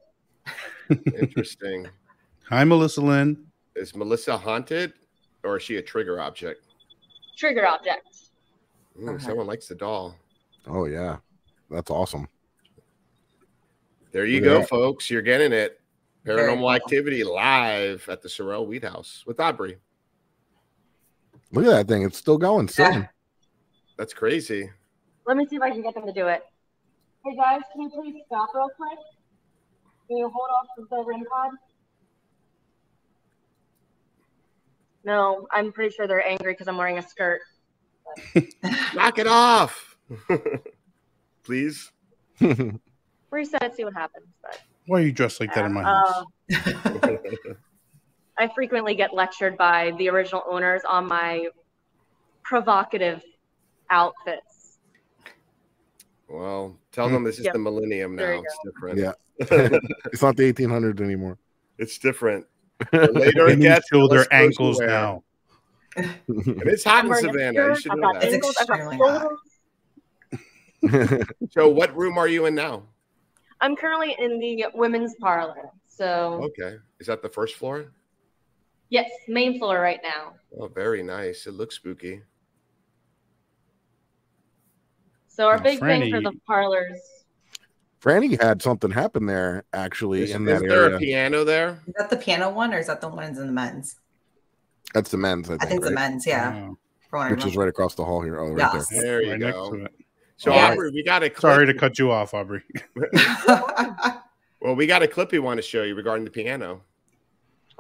Interesting. Hi, Melissa Lynn. Is Melissa haunted, or is she a trigger object? Trigger object. Ooh, Okay. Someone likes the doll. Oh yeah. That's awesome. There you Yeah. go, folks. You're getting it. Paranormal cool. activity live at the Sorrel Weed House with Aubrey. Look at that thing. It's still going. Still. Yeah. That's crazy. Let me see if I can get them to do it. Hey guys, can you please stop real quick? Can you hold off the REM pod? No, I'm pretty sure they're angry because I'm wearing a skirt. Knock it off. Please. Reset, see what happens. But Why are you dressed like that in my house? uh, I frequently get lectured by the original owners on my provocative outfits. Well, tell them this is Yep. the millennium now. It's different. Yeah. it's not the 1800s anymore. It's different. The later it Women gets, show their less clothes you ankles wear. now. And it's hot I'm in wearing a Savannah. You should know that. It's ankles, extremely hot. So, what room are you in now? I'm currently in the women's parlor. So, Okay. Is that the first floor? yes, main floor right now. Oh, very nice. It looks spooky. So our Now, big thing for Franny- the parlors. Franny had something happen there actually Is, in is that there area. a piano there? Is that the piano one or is that the ones in the men's? That's the men's, I think. I think it's the men's, yeah. Oh. From Which is right across the hall here. Oh, right Yes. there. There you Right go. So Yeah. Aubrey, we got a clip. Sorry to cut you off, Aubrey. Well, we got a clip we want to show you regarding the piano.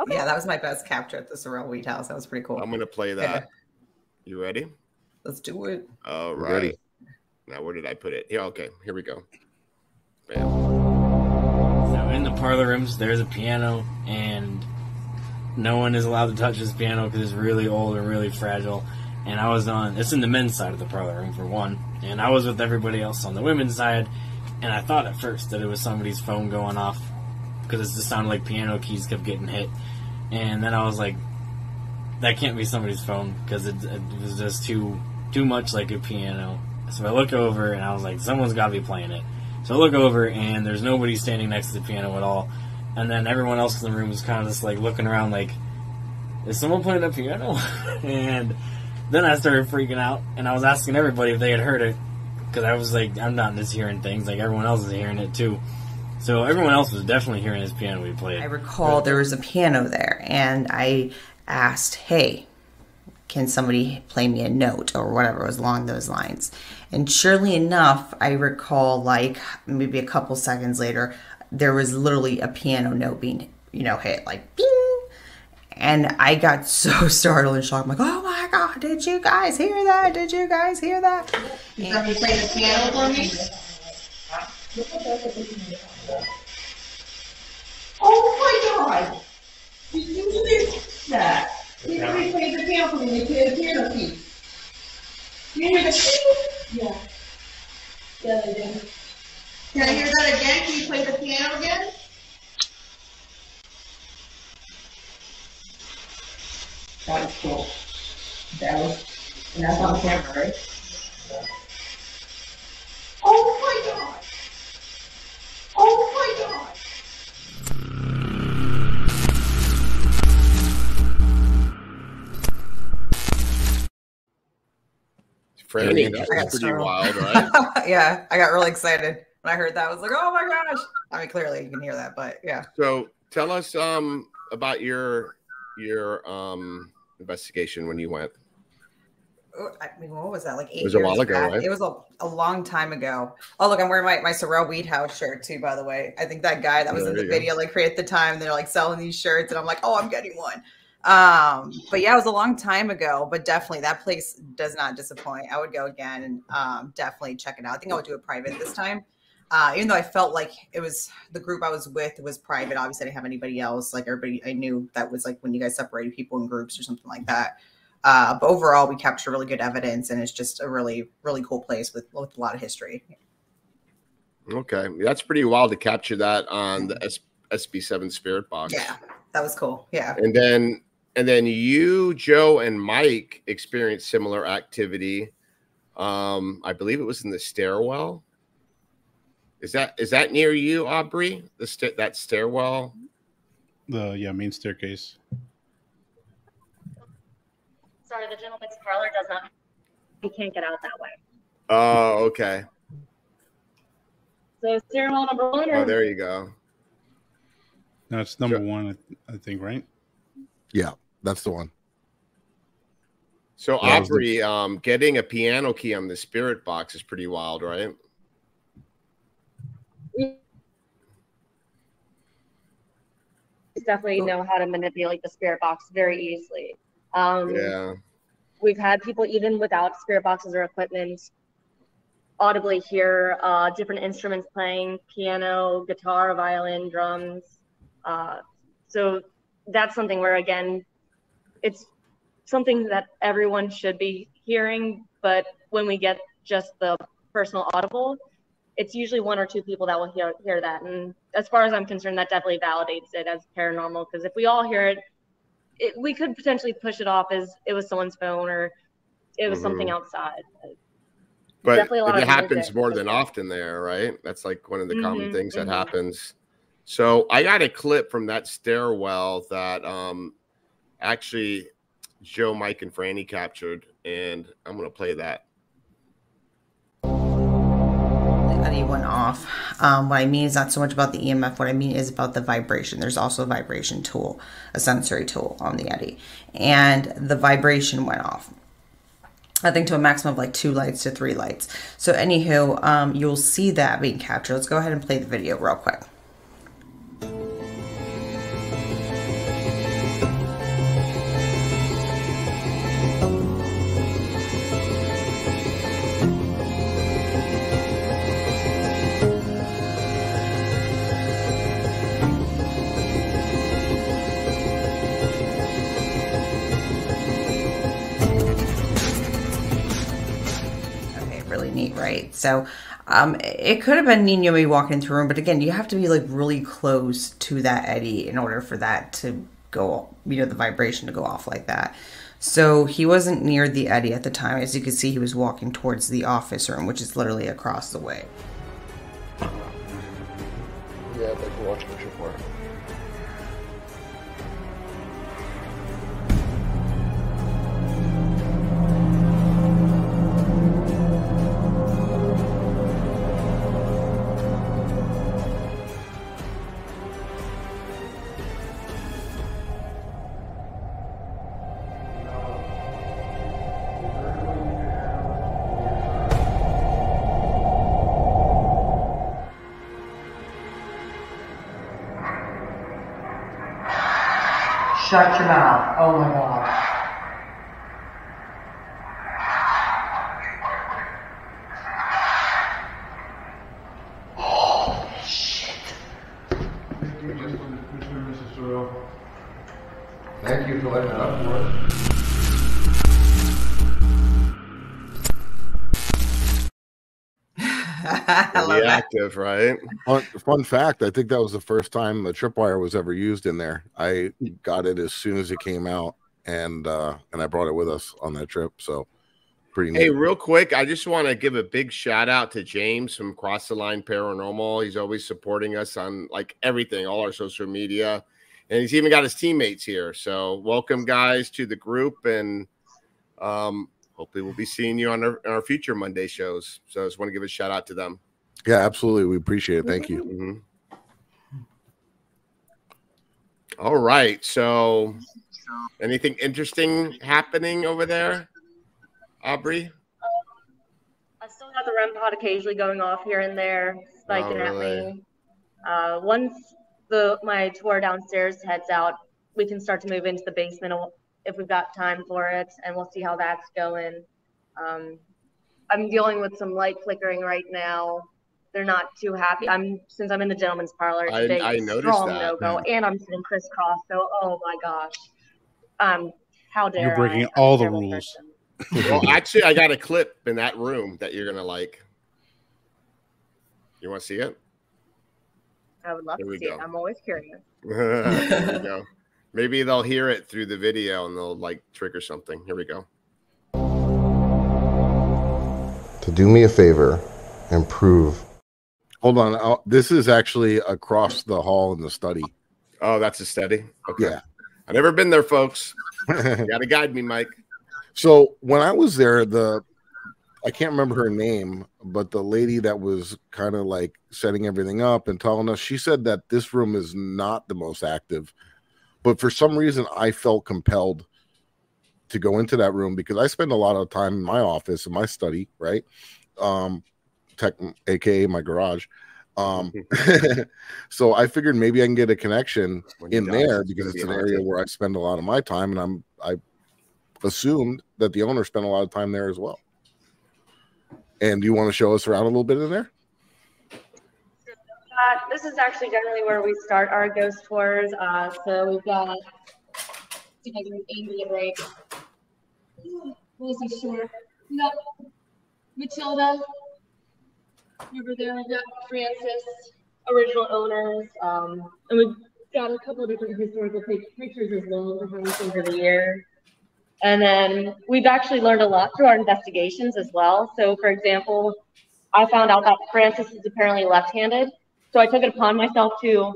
Yeah, that was my best capture at the Sorrel Weed House. That was pretty cool. I'm gonna play that. You ready? Let's do it. All We're ready. Now where did I put it? Yeah, okay. Here we go. So in the parlor rooms, there's a piano, and no one is allowed to touch this piano because it's really old and really fragile. And I was on, it's in the men's side of the parlor room for one, and I was with everybody else on the women's side, and I thought at first that it was somebody's phone going off because it just sounded like piano keys kept getting hit. And then I was like, that can't be somebody's phone because it, it was just too too much like a piano. So I look over and I was like, someone's got to be playing it. So I look over and there's nobody standing next to the piano at all. And then everyone else in the room is kind of just like looking around like, is someone playing a piano? and then I started freaking out and I was asking everybody if they had heard it because I was like, I'm not just hearing things like everyone else is hearing it too. So everyone else was definitely hearing his piano we played. I recall there was a piano there, and I asked, "Hey, can somebody play me a note or whatever was along those lines?" And surely enough, I recall like maybe a couple seconds later, there was literally a piano note being, you know, hit like bing. And I got so startled and shocked. I'm like, oh my God, did you guys hear that? Did you guys hear that? Can somebody play the piano for me? Oh my God! Did you miss that? Can somebody play the piano for me? They play the piano piece. You hear the? Yeah. Yeah, they did. Can I hear that again? Can you play the piano again? That was cool. That was, and that's on camera, right? Oh my God! Oh my God! Franny, I that's pretty startled. wild, right? yeah, I got really excited when I heard that. I was like, oh my gosh. I mean, clearly you can hear that, but yeah. So tell us um about your your um investigation when you went. Oh, I mean, what was that? Like eight was a while ago, right? It was a, a long time ago. Oh, look, I'm wearing my, my Sorrel Weed House shirt too, by the way. I think that guy that was Oh, in the you go. video, like, created at the time, they're like selling these shirts, and I'm like, oh, I'm getting one. Um, but yeah, it was a long time ago, but definitely that place does not disappoint. I would go again and um, definitely check it out. I think I would do it private this time. Uh, even though I felt like it was the group I was with was private. Obviously, I didn't have anybody else. Like everybody, I knew that was like when you guys separated people in groups or something like that. Uh, but overall, we capture really good evidence, and it's just a really, really cool place with with a lot of history. Okay, that's pretty wild to capture that on the S- SB7 Spirit Box. Yeah, that was cool. Yeah. And then and then you, Joe, and Mike experienced similar activity. Um, I believe it was in the stairwell. Is that is that near you, Aubrey? The sta- that stairwell. The yeah main staircase. Sorry, the gentleman's parlor does not. You can't get out that way. Oh, okay. So stairwell number one. Oh, there you go. No, it's number one, I, I think, right? Yeah, that's the one. So Yeah, it was the- Aubrey, um, getting a piano key on the spirit box is pretty wild, right? definitely know how to manipulate the spirit box very easily. Um, Yeah. We've had people even without spirit boxes or equipment audibly hear uh, different instruments playing piano, guitar, violin, drums. Uh, so that's something where again, it's something that everyone should be hearing. But when we get just the personal audible, it's usually one or two people that will hear hear that. And as far as I'm concerned, that definitely validates it as paranormal. Because if we all hear it, it, we could potentially push it off as it was someone's phone or it was something Mhm. outside. But Definitely a lot it happens more than often there, right? That's like one of the common Mhm, things that mhm. happens. So I got a clip from that stairwell that um actually Joe, Mike, and Franny captured, and I'm gonna play that. Went off. Um, what I mean is not so much about the EMF. What I mean is about the vibration. There's also a vibration tool, a sensory tool on the EDI, and the vibration went off. I think to a maximum of like two lights to three lights. So anywho, um, you'll see that being captured. Let's go ahead and play the video real quick. So um, it could have been Nino me walking into a room, but again, you have to be like really close to that EDI in order for that to go, you know, the vibration to go off like that. So he wasn't near the EDI at the time. As you can see, he was walking towards the office room, which is literally across the way. Yeah, like watching Right? Fun, fun fact: I think that was the first time the tripwire was ever used in there. I got it as soon as it came out, and uh, and I brought it with us on that trip. So pretty neat. Hey, real quick, I just want to give a big shout out to James from Cross the Line Paranormal. He's always supporting us on like everything, all our social media, and he's even got his teammates here. So welcome, guys, to the group, and um, hopefully we'll be seeing you on our, on our future Monday shows. So I just want to give a shout out to them. Yeah, absolutely. We appreciate it. Thank you. Mhm. All right. So, anything interesting happening over there, Aubrey? I still got the REM pod occasionally going off here and there, spiking Oh, at me. Uh, once the my tour downstairs heads out, we can start to move into the basement if we've got time for it, and we'll see how that's going. Um, I'm dealing with some light flickering right now. They're not too happy. I'm since I'm in the gentleman's parlor I- today. I noticed strong that. no go, and I'm sitting crisscross. So, oh my gosh, um, how dare You're breaking I? I'm all the rules. well, actually, I got a clip in that room that you're gonna like. You want to see it? I would love Here to see go. it. I'm always curious. there we go. Maybe they'll hear it through the video and they'll like trigger something. Here we go. To do me a favor and prove Hold on. i this is actually across the hall in the study. Oh, that's a study. Okay. Yeah. I've never been there, folks. gotta guide me, Mike. So when I was there, the I can't remember her name, but the lady that was kind of like setting everything up and telling us, she said that this room is not the most active, but for some reason I felt compelled to go into that room because I spend a lot of time in my office in my study, right? Um, tech, aka my garage. Um, so I figured maybe I can get a connection in die, there because gonna it's be an area haunted. where I spend a lot of my time, and I'm I assumed that the owner spent a lot of time there as well. And do you want to show us around a little bit in there? Uh, this is actually generally where we start our ghost tours. Uh, so we've got, see if I can aim it right. Lucy Shore. We got Matilda. Over there, we've got Francis, original owners. Um, and we've got a couple of different historical pictures as well behind us over the years. And then we've actually learned a lot through our investigations as well. So, for example, I found out that Francis is apparently left-handed. So I took it upon myself to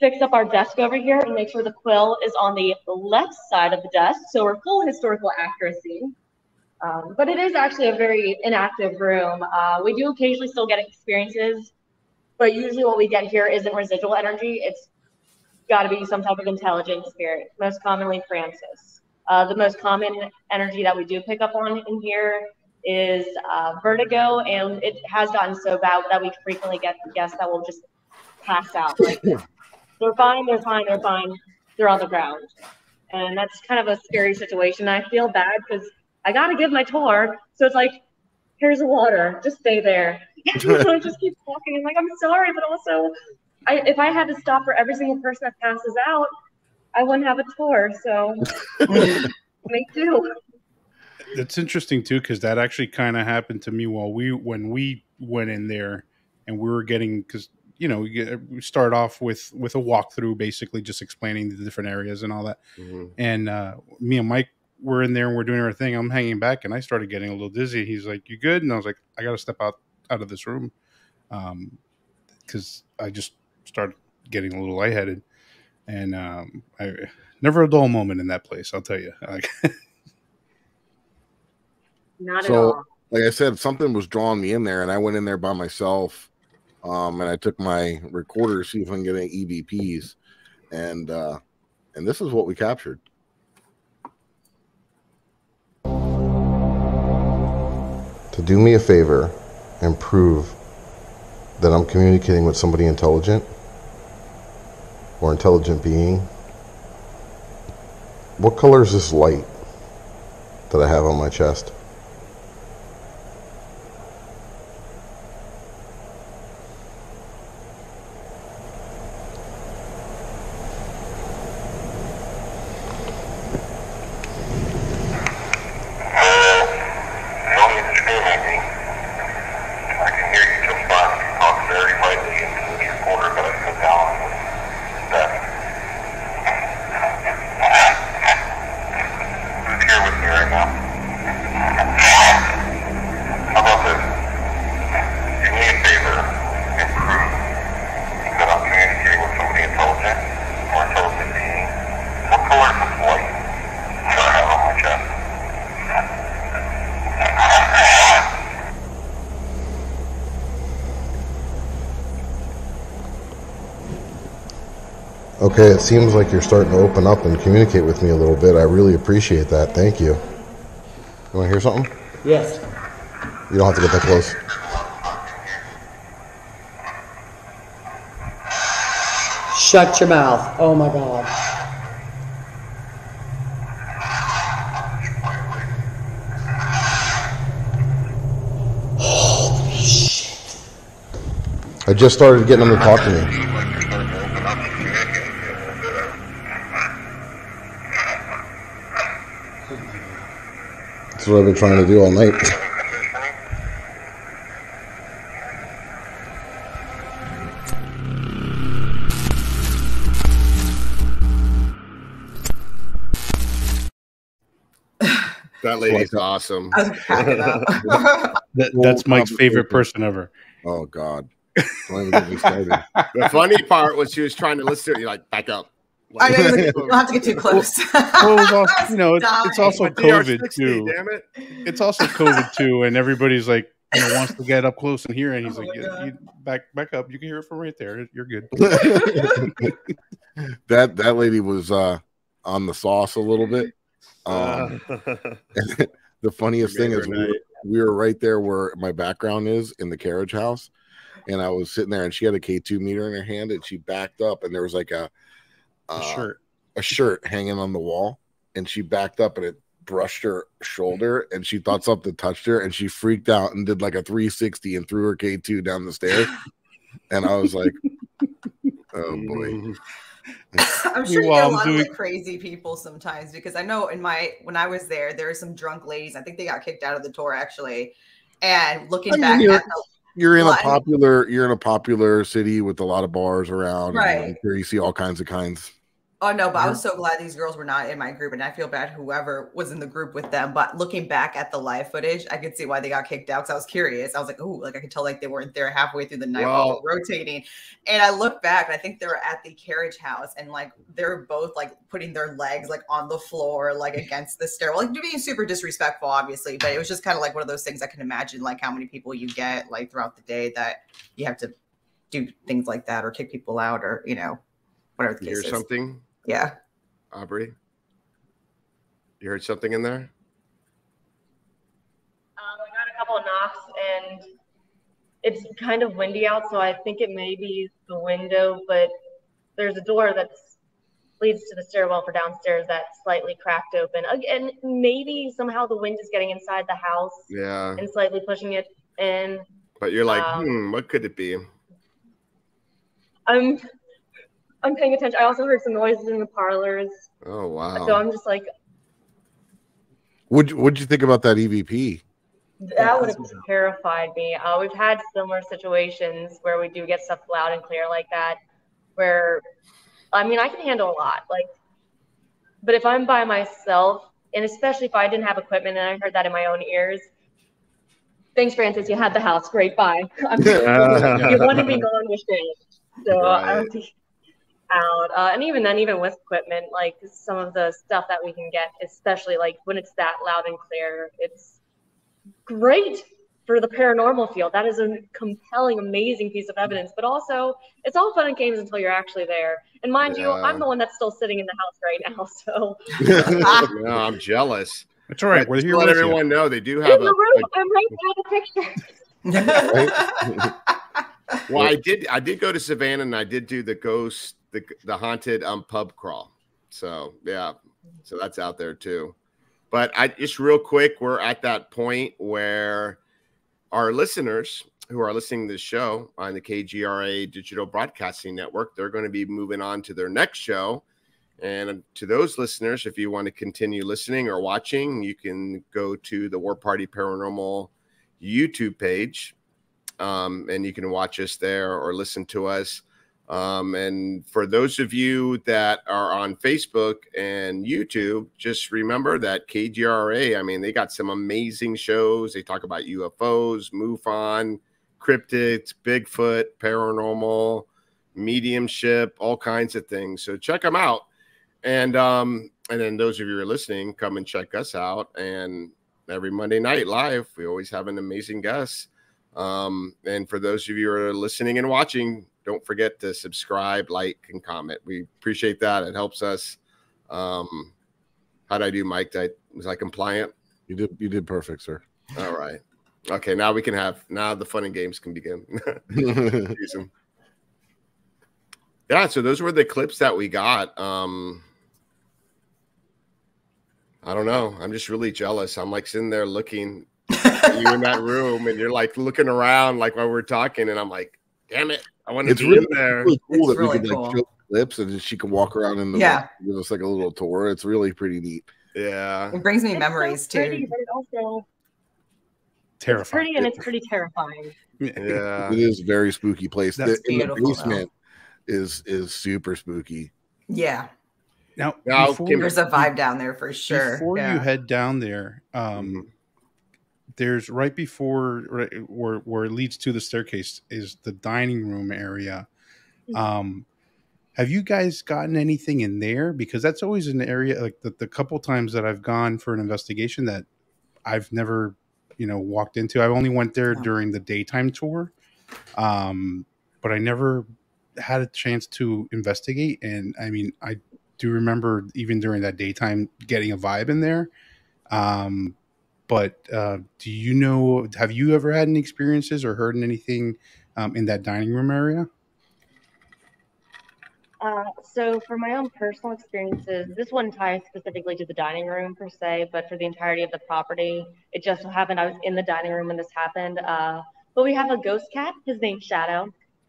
fix up our desk over here and make sure the quill is on the left side of the desk. So we're full historical accuracy. Um, but it is actually a very inactive room. Uh, we do occasionally still get experiences but usually what we get here isn't residual energy. It's got to be some type of intelligent spirit, most commonly Francis. Uh, the most common energy that we do pick up on in here is uh, vertigo, and it has gotten so bad that we frequently get guests that will just pass out. Like, they're fine, they're fine, they're fine, they're on the ground. And that's kind of a scary situation. I feel bad because I got to give my tour. So it's like, here's the water, just stay there. so I just keep walking. I'm like, I'm sorry, but also, I, if I had to stop for every single person that passes out, I wouldn't have a tour. So me too. It's interesting too because that actually kind of happened to me while we when we went in there and we were getting because you know we start off with with a walkthrough basically just explaining the different areas and all that mm-hmm. and uh, me and mike were in there and we're doing our thing i'm hanging back and i started getting a little dizzy he's like you good? And i was like i gotta step out out of this room. Um because i just started getting a little lightheaded and um i never a dull moment in that place i'll tell you. Like not so, at all. like i said something was drawing me in there and i went in there by myself um, and I took my recorder to see if I can get any EVPs, and uh, and this is what we captured. To do me a favor and prove that I'm communicating with somebody intelligent or intelligent being, what color is this light that I have on my chest? Okay, it seems like you're starting to open up and communicate with me a little bit. I really appreciate that. Thank you. You want to hear something? Yes. You don't have to get that close. Shut your mouth. Oh my god. Holy shit. I just started getting them to talk to me. What I've been trying to do all night. That lady's awesome. that, that's Mike's favorite person ever. Oh God. the funny part was she was trying to listen to it. You're like, back up. I know, you don't have to get too close. well, it's also, you know, it's, it's also COVID too. Damn it! It's also COVID too, and everybody's like, you know, wants to get up close and hear, it. and he's oh like, yeah, you, back, back up. You can hear it from right there. You're good. that that lady was uh, on the sauce a little bit. Um, the funniest thing is we were, we were right there where my background is in the carriage house, and I was sitting there, and she had a K two meter in her hand, and she backed up, and there was like a uh, a shirt, a shirt hanging on the wall, and she backed up and it brushed her shoulder, and she thought something touched her, and she freaked out and did like a 360 and threw her K two down the stairs, and I was like, oh boy. I'm sure you get a lot doing... of like crazy people sometimes because I know in my when I was there, there were some drunk ladies. I think they got kicked out of the tour actually. And looking I mean, back at the, you're in a popular you're in a popular city with a lot of bars around right. Here you see all kinds of kinds Oh no, but I was so glad these girls were not in my group, and I feel bad whoever was in the group with them. But looking back at the live footage, I could see why they got kicked out. Because I was curious. I was like, oh, like I could tell like they weren't there halfway through the night well, while rotating. And I look back, and I think they were at the carriage house, and like they're both like putting their legs like on the floor, like against the stairwell, like being super disrespectful, obviously. But it was just kind of like one of those things I can imagine, like how many people you get like throughout the day that you have to do things like that or kick people out or you know whatever the You case hear is. something, Yeah. Aubrey? You heard something in there? Um, I got a couple of knocks and it's kind of windy out, so I think it may be the window, but there's a door that leads to the stairwell for downstairs that's slightly cracked open. Again, maybe somehow the wind is getting inside the house Yeah. and slightly pushing it in. But you're like, Um, hmm, what could it be? I'm I'm paying attention. I also heard some noises in the parlors. Oh wow. So I'm just like, What'd, you- what'd you think about that E EVP? That would have terrified me. Uh, we've had similar situations where we do get stuff loud and clear like that. Where, I mean, I can handle a lot. Like, but if I'm by myself, and especially if I didn't have equipment and I heard that in my own ears, thanks, Francis. You had the house. Great. Bye. I'm, you wanted me gone with it. So I would be out. Uh, and even then, even with equipment, like some of the stuff that we can get, especially like when it's that loud and clear, it's great for the paranormal field. That is a compelling, amazing piece of evidence. But also, it's all fun and games until you're actually there. And mind you, I'm the one that's still sitting in the house right now. So no, I'm jealous. That's all right. But We're just here let with you. everyone know they do have in have the a, room, I'm right by the picture. Well, I did. I did go to Savannah, and I did do the ghost, the the haunted um pub crawl. So yeah, so that's out there too. But I just real quick, we're at that point where our listeners who are listening to the show on the KGRA Digital Broadcasting Network, they're going to be moving on to their next show. And to those listeners, if you want to continue listening or watching, you can go to the War Party Paranormal YouTube page um, and you can watch us there or listen to us. Um, and for those of you that are on Facebook and YouTube, just remember that KGRA, I mean, they got some amazing shows. They talk about UFOs, MUFON, cryptids, Bigfoot, paranormal, mediumship, all kinds of things. So check them out. And um, and then those of you who are listening, come and check us out. And every Monday night live, we always have an amazing guest. Um, and for those of you who are listening and watching, don't forget to subscribe, like, and comment. We appreciate that. It helps us. Um, how did I do, Mike? Did I, was I compliant? You did. You did perfect, sir. All right. Okay. Now we can have. Now the fun and games can begin. Yeah. So those were the clips that we got. Um, I don't know. I'm just really jealous. I'm like sitting there looking at you in that room, and you're like looking around, like while we're talking, and I'm like, damn it, I want to It's be really, in there. really cool It's that we can could cool. like show clips and she can walk around in the Yeah. give us like a little tour. It's really pretty neat. Yeah. It brings me It's so memories pretty, too. but it also it's Terrifying. pretty and it's pretty terrifying. Yeah. It is a very spooky place. That's the, in the beautiful, though. basement is is super spooky. Yeah. Now, Now, before, There's a vibe down there for sure. before yeah. you head down there, um, Mm-hmm. There's right before right, where where it leads to the staircase is the dining room area. Um, have you guys gotten anything in there? Because that's always an area like the, the couple times that I've gone for an investigation that I've never, you know, walked into. I only went there during the daytime tour, um, but I never had a chance to investigate. And I mean, I do remember even during that daytime getting a vibe in there. Um, but uh, do you know? Have you ever had any experiences or heard anything um, in that dining room area? Uh, so for my own personal experiences, this wouldn't tie specifically to the dining room per se, but for the entirety of the property, it just so happened I was in the dining room when this happened. Uh, but we have a ghost cat. His name's Shadow.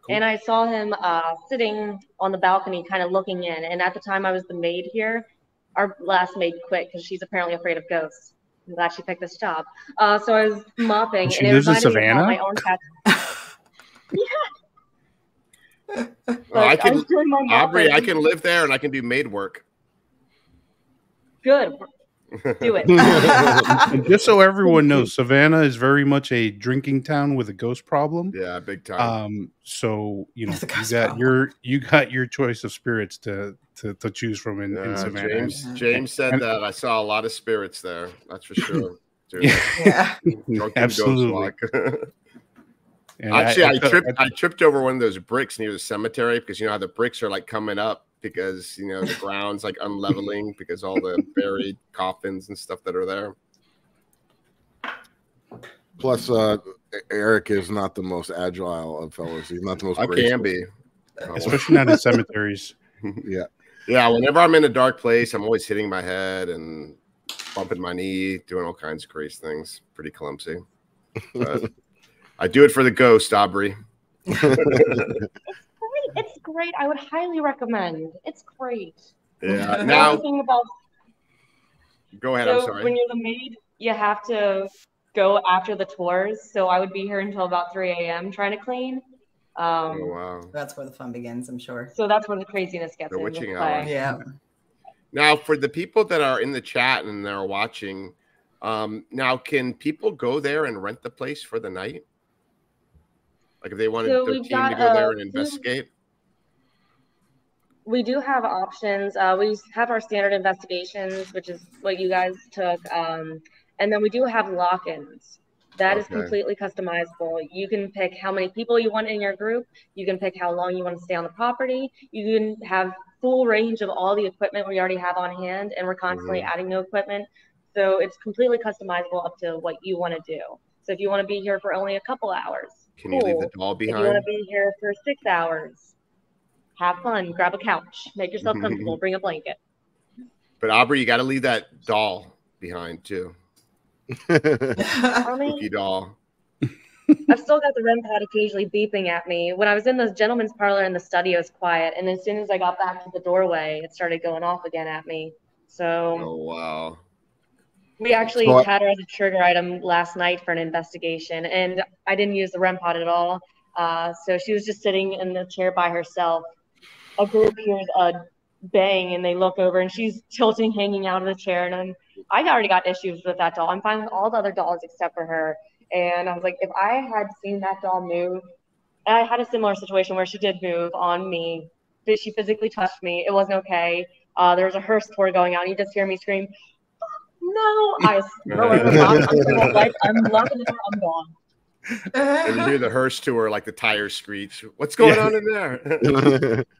And I saw him uh, sitting on the balcony, kind of looking in. And at the time I was the maid here, our last maid quit because she's apparently afraid of ghosts. I'm glad she picked this job. Uh, so I was mopping, She and it lives in reminded me of how Savannah? my own cat. Oh, But I I can, was doing my Aubrey, I can live there and I can do maid work. Good. Do it. just so everyone knows, Savannah is very much a drinking town with a ghost problem. Yeah, big time. Um, so you know you got problem. your you got your choice of spirits to to, to choose from in, in Uh, Savannah. James James said and- that I saw a lot of spirits there. That's for sure. Yeah. Yeah. Absolutely. walk. And Actually, I, felt- tripped. I, tripped over one of those bricks near the cemetery because you know how the bricks are like coming up because you know the ground's like unleveling because all the buried coffins and stuff that are there. Plus, uh, Eric is not the most agile of fellows. He's not the most. I graceful. can be, especially not in cemeteries. yeah. Yeah, whenever I'm in a dark place, I'm always hitting my head and bumping my knee, doing all kinds of crazy things. Pretty clumsy. But I do it for the ghost, Aubrey. It's great. It's great. I would highly recommend. It's great. Yeah. Now, about go ahead. so I'm sorry. when you're the maid, you have to go after the tours. So I would be here until about 3 a.m. trying to clean. Um, Oh, wow. That's where the fun begins, I'm sure. So that's where the craziness gets The into witching play. hour. Yeah. Now, for the people that are in the chat and they're watching, um, now can people go there and rent the place for the night? Like if they wanted So their team to got, go there uh, and investigate. We do have options. Uh, we have our standard investigations, which is what you guys took. Um, and then we do have lock ins. That is Okay. completely customizable. You can pick how many people you want in your group. You can pick how long you want to stay on the property. You can have full range of all the equipment we already have on hand, and we're constantly Mhm. adding new equipment. So it's completely customizable up to what you want to do. So if you want to be here for only a couple hours, Can you leave the cool. doll If you want to be here for six hours, have fun. Grab a couch, make yourself comfortable, bring a blanket. But Aubrey, you got to leave that doll behind too. I mean, Spooky doll. I've still got the REM pod occasionally beeping at me. When I was in the gentleman's parlor in the study, it was quiet, and as soon as I got back to the doorway, it started going off again at me. So Oh wow. we actually So I- had her as a trigger item last night for an investigation, and I didn't use the REM pod at all. Uh, so she was just sitting in the chair by herself. A group hears a bang, and they look over, and she's tilting, hanging out of the chair. And I'm, I already got issues with that doll. I'm fine with all the other dolls except for her. And I was like, if I had seen that doll move, and I had a similar situation where she did move on me, but she physically touched me. It wasn't okay. Uh, there was a hearse tour going on. You just hear me scream, no, I throw it I'm, gonna, like, I'm locking the door. I'm gone. And you hear the hearse tour like the tire screech. What's going Yeah. on in there?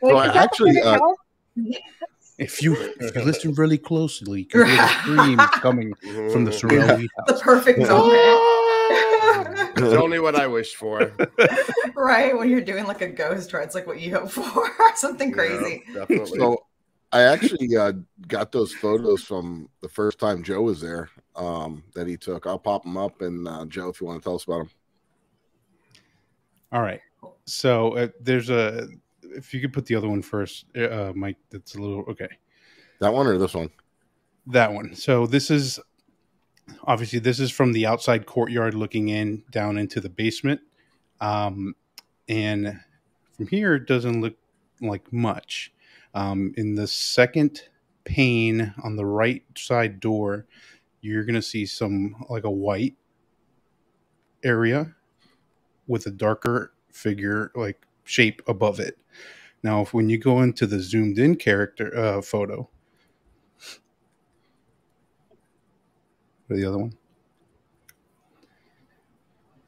So I is the actually, uh, house? If you if you listen really closely, you can hear the screams coming from the Mm-hmm. Sorrel The perfect moment. It's only what I wished for. right? When you're doing like a ghost ride, it's like what you hope for. Something crazy. Yeah, definitely. So I actually uh, got those photos from the first time Joe was there um, that he took. I'll pop them up, and uh, Joe, if you want to tell us about them. All right. So uh, there's a if you could put the other one first, uh, Mike. That's a little okay. That one or this one? That one. So this is obviously this is from the outside courtyard looking in down into the basement. Um, and from here it doesn't look like much. Um, in the second pane on the right side door, you're gonna see some like a white area with a darker figure like shape above it. Now, if when you go into the zoomed in character uh, photo, or the other one,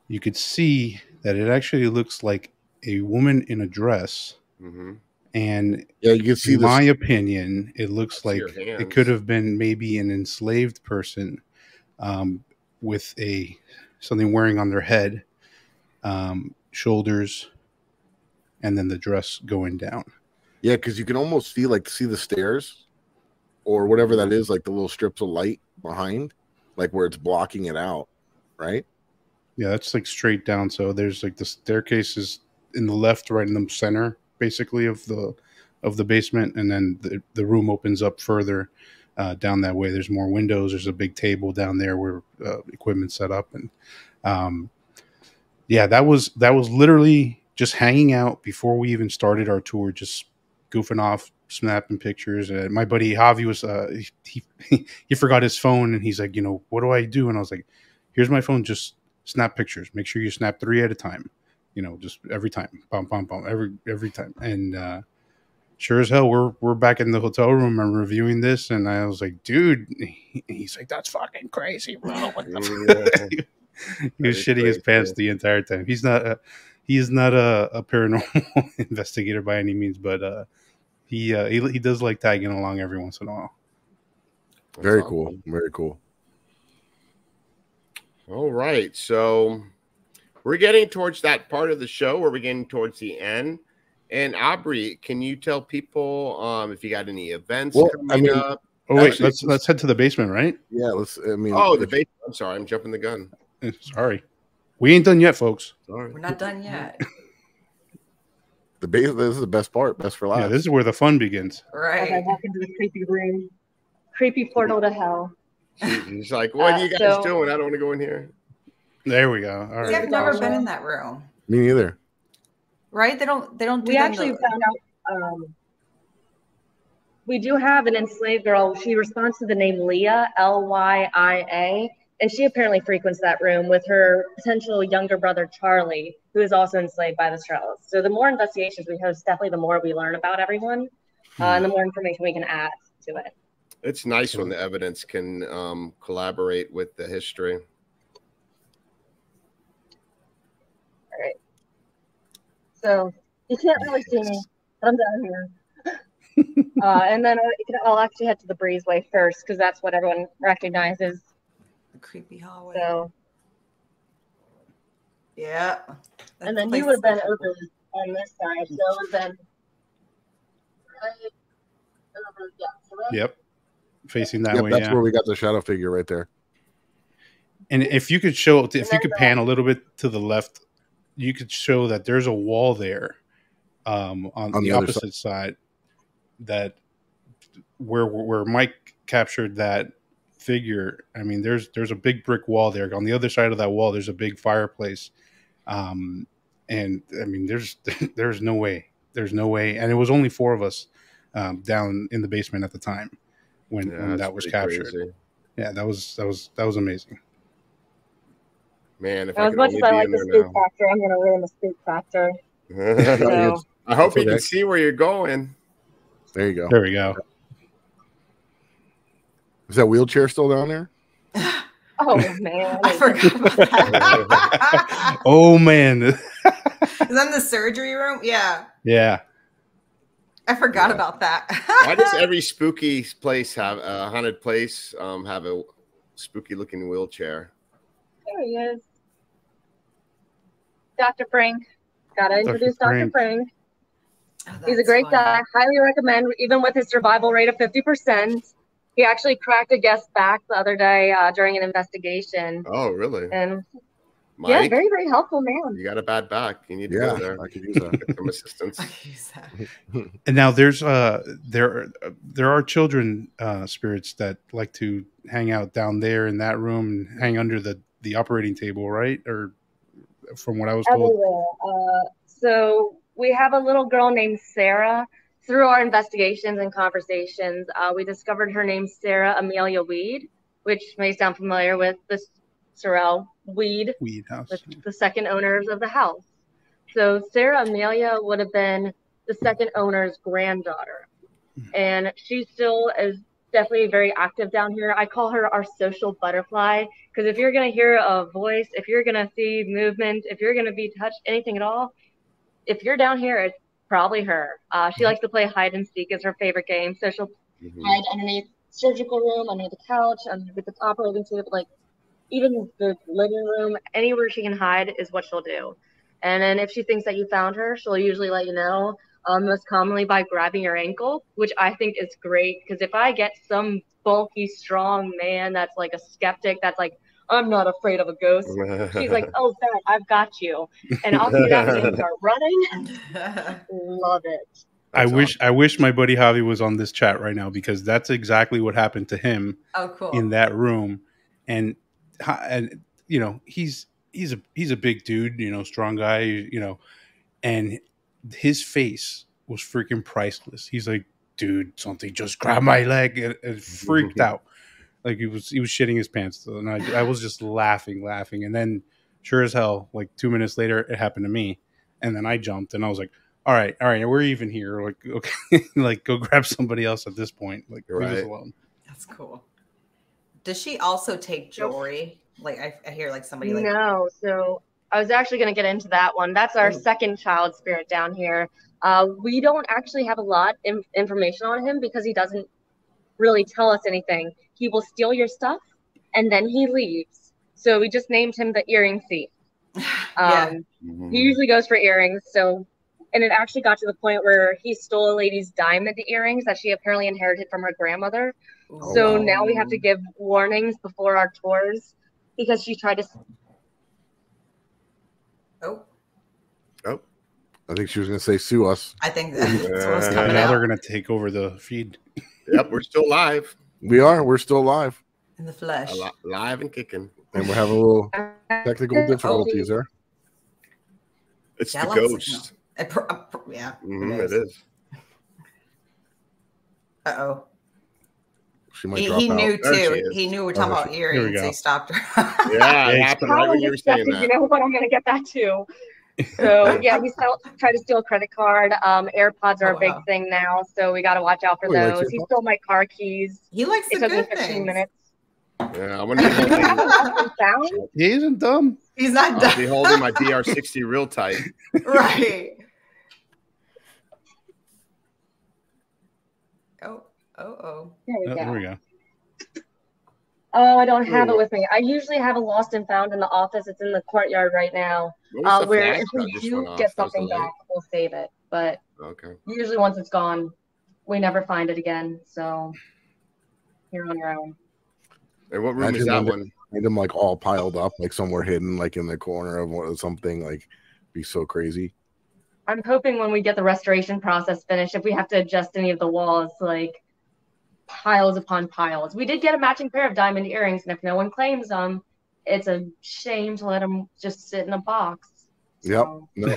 you could see that it actually looks like a woman in a dress. Mhm. And Yeah, you can see in this- my opinion, it looks like it could have been maybe an enslaved person um, with a something wearing on their head, um, shoulders, and then the dress going down. Yeah, because you can almost see like see the stairs or whatever that is, like the little strips of light behind, like where it's blocking it out, right? Yeah, that's like straight down. So there's like the staircase is in the left, right in the center, basically of the of the basement, and then the the room opens up further uh, down that way. There's more windows. There's a big table down there where uh, equipment set up, and um, yeah, that was that was literally just hanging out before we even started our tour, just goofing off, snapping pictures. And my buddy Javi was uh, he he forgot his phone, and he's like, you know, what do I do? And I was like, here's my phone, just snap pictures. Make sure you snap three at a time. You know, just every time, bum bum bum, every every time. And uh, sure as hell, we're we're back in the hotel room and reviewing this, and I was like, dude, he's like, that's fucking crazy, bro. What the Yeah. fuck?" he was shitting his pants the entire time. He's not a, he is not a, a paranormal investigator by any means, but uh, he, uh, he he does like tagging along every once in a while. Very cool. Very cool. All right. So we're getting towards that part of the show where we're getting towards the end. And Aubrey, can you tell people um, if you got any events Well, coming I mean, up? Oh wait, Actually, let's let's head to the basement, right? Yeah, let's. I mean, Oh, the if- base. I'm sorry, I'm jumping the gun. Sorry, we ain't done yet, folks. Sorry. We're not done yet. the base. This is the best part. Best for last. Yeah, this is where the fun begins. As I walk into the creepy room, creepy portal to hell. He's like, "What Uh, are you guys so- doing? I don't want to go in here." There we go. All See, right. I've never been in that room. Me neither. Right? They don't. They don't. Do We actually the- found out. Um, we do have an enslaved girl. She responds to the name Leah, L Y I A, and she apparently frequents that room with her potential younger brother Charlie, who is also enslaved by the Strellas. So the more investigations we host, definitely the more we learn about everyone, uh, and the more information we can add to it. It's nice when the evidence can um, collaborate with the history. All right. So you can't really see me, but I'm down here. uh, and then I'll actually head to the breezeway first because that's what everyone recognizes. The creepy hallway. So, Yeah. and then you would have been over on this side, so it would have been right over, yeah, so right Yep. Facing that Yep, way. that's yeah. where we got the shadow figure right there. And if you could show, if you could pan a little bit to the left, you could show that there's a wall there um, on, On the, the other opposite side. that where where Mike captured that figure. I mean, there's there's a big brick wall there. On the other side of that wall, there's a big fireplace, um, and I mean, there's there's no way, there's no way, and it was only four of us um, down in the basement at the time when, Yeah, when that was captured. crazy. Yeah, that was that was that was amazing. Man, if I as could much only as I be like the there spook factor, I'm going to ruin the spook factor. So, I hope you can see where you're going. There you go. There we go. Is that wheelchair still down there? oh man, I forgot about that. Oh man, Is that in the surgery room? Yeah. yeah. I forgot about that. Why does every spooky place have a haunted place um, have a spooky looking wheelchair? There he is. Dr. Frank. Gotta Dr. introduce Dr. Frank. Frank. Oh, He's a great funny. guy. Highly recommend, even with his survival rate of 50%. He actually cracked a guest back the other day uh, during an investigation. Oh, really? And yeah, very, very helpful man. you got a bad back. You need to Yeah, go there. I could use that. Some assistance. Use that. And now there's uh there there are children uh spirits that like to hang out down there in that room and hang under the the operating table, right? Or from what I was told. Everywhere. Uh, so we have a little girl named Sarah. Through our investigations and conversations, uh, we discovered her name Sarah Amelia Weed, which may sound familiar with the Sorrel Weed, Weed house. the, the second owners of the house. So Sarah Amelia would have been the second owner's granddaughter, and she still is definitely very active down here. I call her our social butterfly because if you're gonna hear a voice, if you're gonna see movement, if you're gonna be touched, anything at all, if you're down here, it's probably her. Uh, she likes to play hide and seek is her favorite game. So she'll Mhm. hide underneath surgical room, under the couch, underneath the operating table, like even the living room, anywhere she can hide is what she'll do. And then if she thinks that you found her, she'll usually let you know. Um, most commonly by grabbing your ankle, which I think is great because if I get some bulky, strong man that's like a skeptic, that's like, I'm not afraid of a ghost. She's like, oh, Beth, I've got you. And I'll see that and start running. Love it. I That's wish I wish my buddy Javi was on this chat right now because that's exactly what happened to him oh, cool. in that room, and and you know he's he's a he's a big dude, you know, strong guy, you know, and his face was freaking priceless. He's like, dude, something just grabbed my leg and, and freaked out, like he was he was shitting his pants, and I, I was just laughing, laughing, and then sure as hell, like two minutes later, it happened to me, and then I jumped, and I was like. All right, all right, we're even here. Like, okay, like go grab somebody else at this point. Like, leave us alone. That's cool. Does she also take jewelry? Like I, I hear like somebody like No, so I was actually going to get into that one. That's our second child spirit down here. Uh, we don't actually have a lot of information on him because he doesn't really tell us anything. He will steal your stuff and then he leaves. So we just named him the earring thief. Um, He usually goes for earrings. So, and it actually got to the point where he stole a lady's diamond earrings that she apparently inherited from her grandmother. Oh, so wow. now we have to give warnings before our tours because she tried to Oh, Oh, I think she was going to say sue us. I think that's what's coming now out they're gonna take over the feed. Yep, we're still live, We are. We're still live, in the flesh. Al- live and kicking. and we're having a little technical difficulties there. It's Yeah, I the ghost. signal. It pr- uh, pr- yeah, Mhm, it it is. is. Uh oh. She might He, drop he knew There too. He knew we are talking Oh, about here we earrings. go. He stopped her. Yeah, it Yeah, happened right when you were saying You know what? I'm going to get that too. So yeah, he stole, tried to steal a credit card. Um, AirPods are Oh, a big wow. thing now, so we got to watch out for Oh, he likes those. He AirPods? stole my car keys. he likes It the took me 15 things. minutes. Yeah, I wonder if he's holding, Lost and found? He isn't dumb. He's not dumb. I'll be holding my DR60 real tight. right. Oh, oh, oh. There we Oh, go. there we go. Oh, I don't have Ooh. it with me. I usually have a lost and found in the office. It's in the courtyard right now. What was Uh, where if we that just do get That was the something back, we'll save it. But Okay. usually once it's gone, we never find it again. So you're on your own. And what room is Imagine that when one? Made them like all piled up, like somewhere hidden, like in the corner of something. Like, be so crazy. I'm hoping when we get the restoration process finished, if we have to adjust any of the walls, like piles upon piles. We did get a matching pair of diamond earrings, and if no one claims them, it's a shame to let them just sit in a box. Yep. No.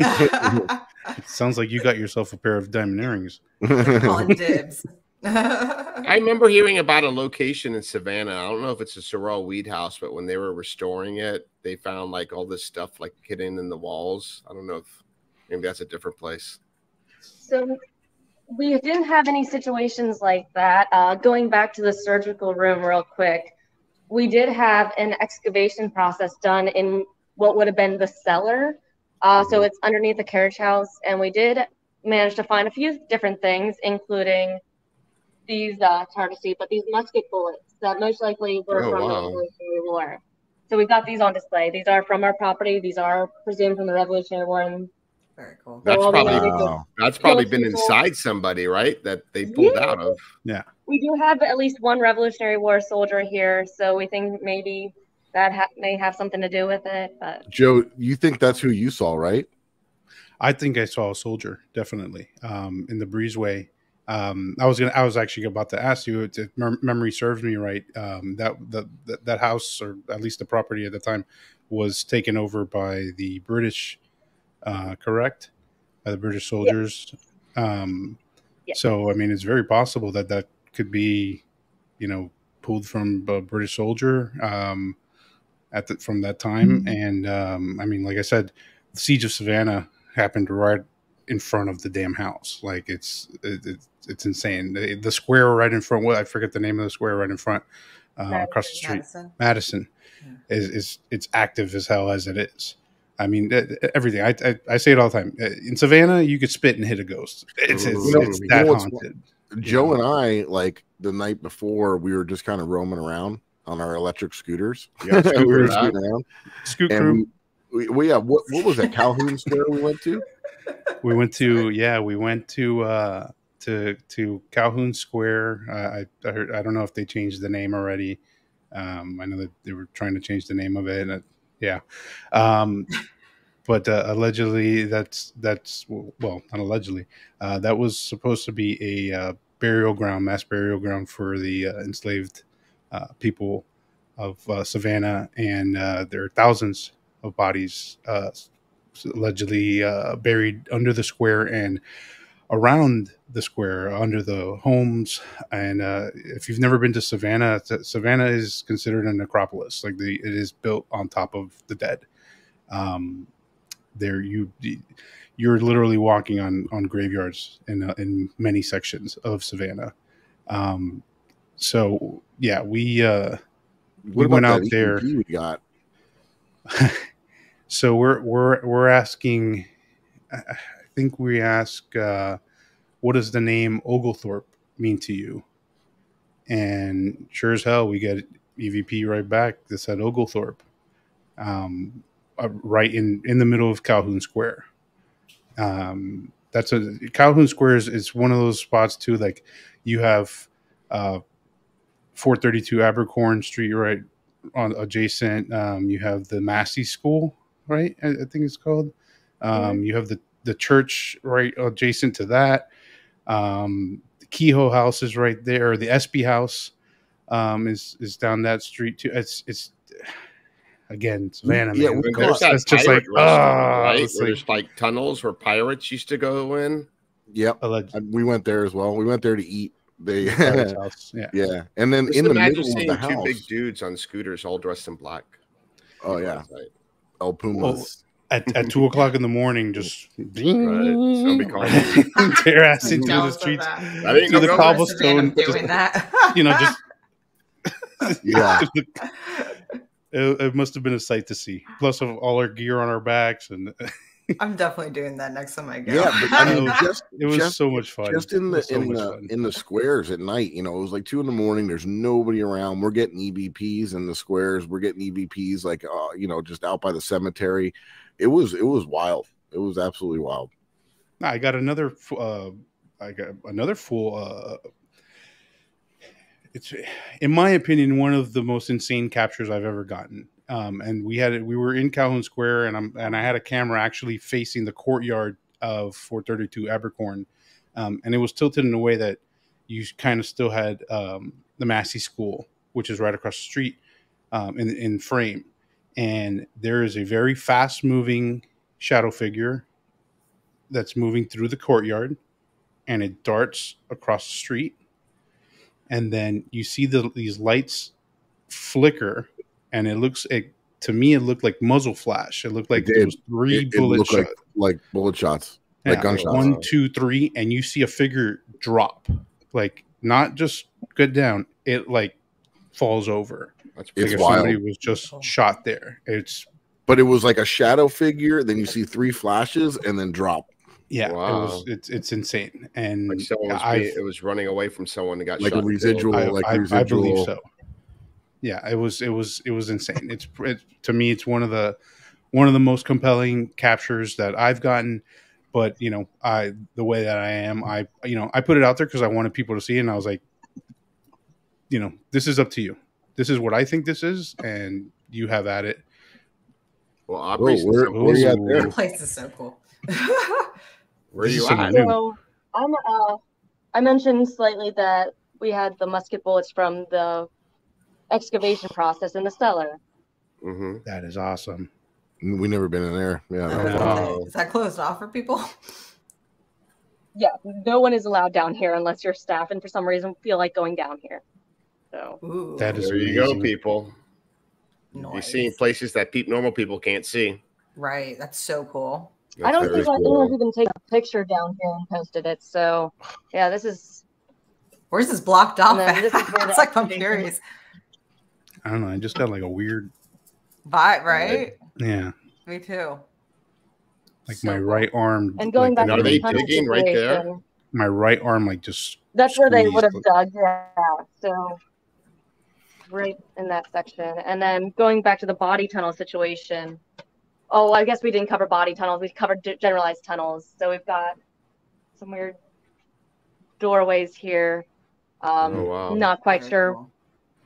Sounds like you got yourself a pair of diamond earrings. Calling dibs. I remember hearing about a location in Savannah. I don't know if it's a Sorrel Weed House, but when they were restoring it, they found like all this stuff like hidden in the walls. I don't know if maybe that's a different place. so we didn't have any situations like that. Uh, going back to the surgical room, real quick, we did have an excavation process done in what would have been the cellar. Uh, so it's underneath the carriage house, and we did manage to find a few different things, including these uh, it's hard to see, but these musket bullets that most likely were Oh, from wow. the Revolutionary War. So we've got these on display. These are from our property. These are presumed from the Revolutionary War. And Very cool. That's all probably Wow. that's probably been people. inside somebody, right? That they pulled Yeah. out of. Yeah. We do have at least one Revolutionary War soldier here, so we think maybe that ha- may have something to do with it. But Joe, you think that's who you saw, right? I think I saw a soldier definitely um, in the breezeway. Um, I was gonna. I was actually about to ask you. If mem- memory serves me right. Um, that, that that that house, or at least the property at the time, was taken over by the British. Uh, correct, by the British soldiers. Um, Yeah. So I mean, it's very possible that that could be, you know, pulled from a British soldier um, at the, from that time. And um, I mean, like I said, the siege of Savannah happened right in front of the damn house. Like it's it, it's it's insane. The, the square right in front. What I forget the name of the square right in front, uh, across the street. Madison. Madison is is it's active as hell as it is. I mean, everything. I, I I say it all the time. Uh, In Savannah, you could spit and hit a ghost. It's it's, You know- it's you that know haunted. Joe and I, like the night before, we were just kind of roaming around on our electric scooters. Yeah, we were scooting around. Scoot And crew. we, we, we, yeah, what, what was that? Calhoun Square we went to? We went to yeah, we went to uh to to Calhoun Square. Uh, I I, heard, I don't know if they changed the name already. Um, I know that they were trying to change the name of it. Yeah, um, but uh, allegedly that's that's well not allegedly uh, that was supposed to be a uh, burial ground, mass burial ground for the uh, enslaved uh, people of uh, Savannah, and there are thousands of bodies allegedly buried under the square and around the square, under the homes. And uh, if you've never been to Savannah, Savannah is considered a necropolis. Like the it is built on top of the dead. Um, there you you're literally walking on on graveyards in uh, in many sections of Savannah. Um, so yeah, we uh, we What went out there. We got. So we're we're we're asking. Think we ask, uh, what does the name Oglethorpe mean to you? And sure as hell, we get EVP right back that said Oglethorpe, um, uh, right in in the middle of Calhoun Square. Um, that's a Calhoun Square is, is one of those spots too. Like you have uh, 432 Abercorn Street right on adjacent. Um, you have the Massie School, right? I, I think it's called. Um, You have the the church right adjacent to that. Um, the Kehoe House is right there. The SB House um, is is down that street too. It's it's again Savannah. Yeah, man. we It's- There's that just pirate like restaurant, ah, right? it's Where like- there's like tunnels where pirates used to go in. Yep, Alleged- we went there as well. We went there to eat. They house, yeah. yeah, and then Just in the middle of seeing the two big dudes on scooters, all dressed in black. Oh yeah, El Pumas. Well, at, at two o'clock in the morning, just Somebody call me. tear ass I'm into the streets, that. Through know the cobblestone, Doing just, that. you know, just Yeah. it, it must have been a sight to see. Plus, of all our gear on our backs, and I'm definitely doing that next time I go. Yeah, but I mean, It was- just it was just- so much fun. Just in the so in the fun. in the squares at night, you know, it was like two in the morning. There's nobody around. We're getting EVPs in the squares. We're getting EVPs like uh, you know, just out by the cemetery. It was it was wild. It was absolutely wild. I got another. Uh, I got another full. Uh, it's, in my opinion, one of the most insane captures I've ever gotten. Um, and we had it. We were in Calhoun Square, and I'm and I had a camera actually facing the courtyard of 432 Abercorn, um, and it was tilted in a way that you kind of still had um, the Massie School, which is right across the street, um, in in frame. And there is a very fast moving shadow figure that's moving through the courtyard and it darts across the street. And then you see the, these lights flicker and it looks it, to me it looked like muzzle flash. It looked like It there was three It- it bullet looked shots. like like bullet shots, yeah, like gunshots. one two three and you see a figure drop. Like not just get down it like falls over That's like It's if somebody was just shot there it's But it was like a shadow figure. Then you see three flashes and then drop. yeah it was it's it's insane and Like someone was, I've- being, it was running away from someone that got Like a shot and killed. residual- I, like I, I believe residual- so. Yeah, it was it was it was insane. It's it, to me, it's one of the one of the most compelling captures that I've gotten. But you know, I the way that I am, I you know, I put it out there because I wanted people to see, it and I was like, you know, this is up to you. This is what I think this is, and you have at it. Well, Whoa, Aubrey's where, where you at there? That place is so cool. where This you is at? something new. So I'm uh I mentioned slightly that we had the musket bullets from the excavation process in the cellar. Mm-hmm. That is awesome. We never been in there. Yeah. Wow. Is that closed off for people? Yeah, no one is allowed down here unless your staff and for some reason feel like going down here. So Ooh, That is There you go, amazing. people. You're seeing places that peop normal people can't see. Right, that's so cool. I don't think very like cool. anyone's even taken a picture down here and posted it. So yeah, this is Where's this blocked off? And at? this is it's like I'm curious. I don't know. I just got like a weird, Vibe, right? yeah, Me too. like So my cool. right arm. and going like, back Are to they the digging right there? My right arm, like just That's where they would have squeezed. dug, yeah. So right in that section. And then going back to the body tunnel situation. Oh, I guess we didn't cover body tunnels. We covered g- generalized tunnels. So we've got some weird doorways here. Um, Oh, wow. Not quite Very sure cool.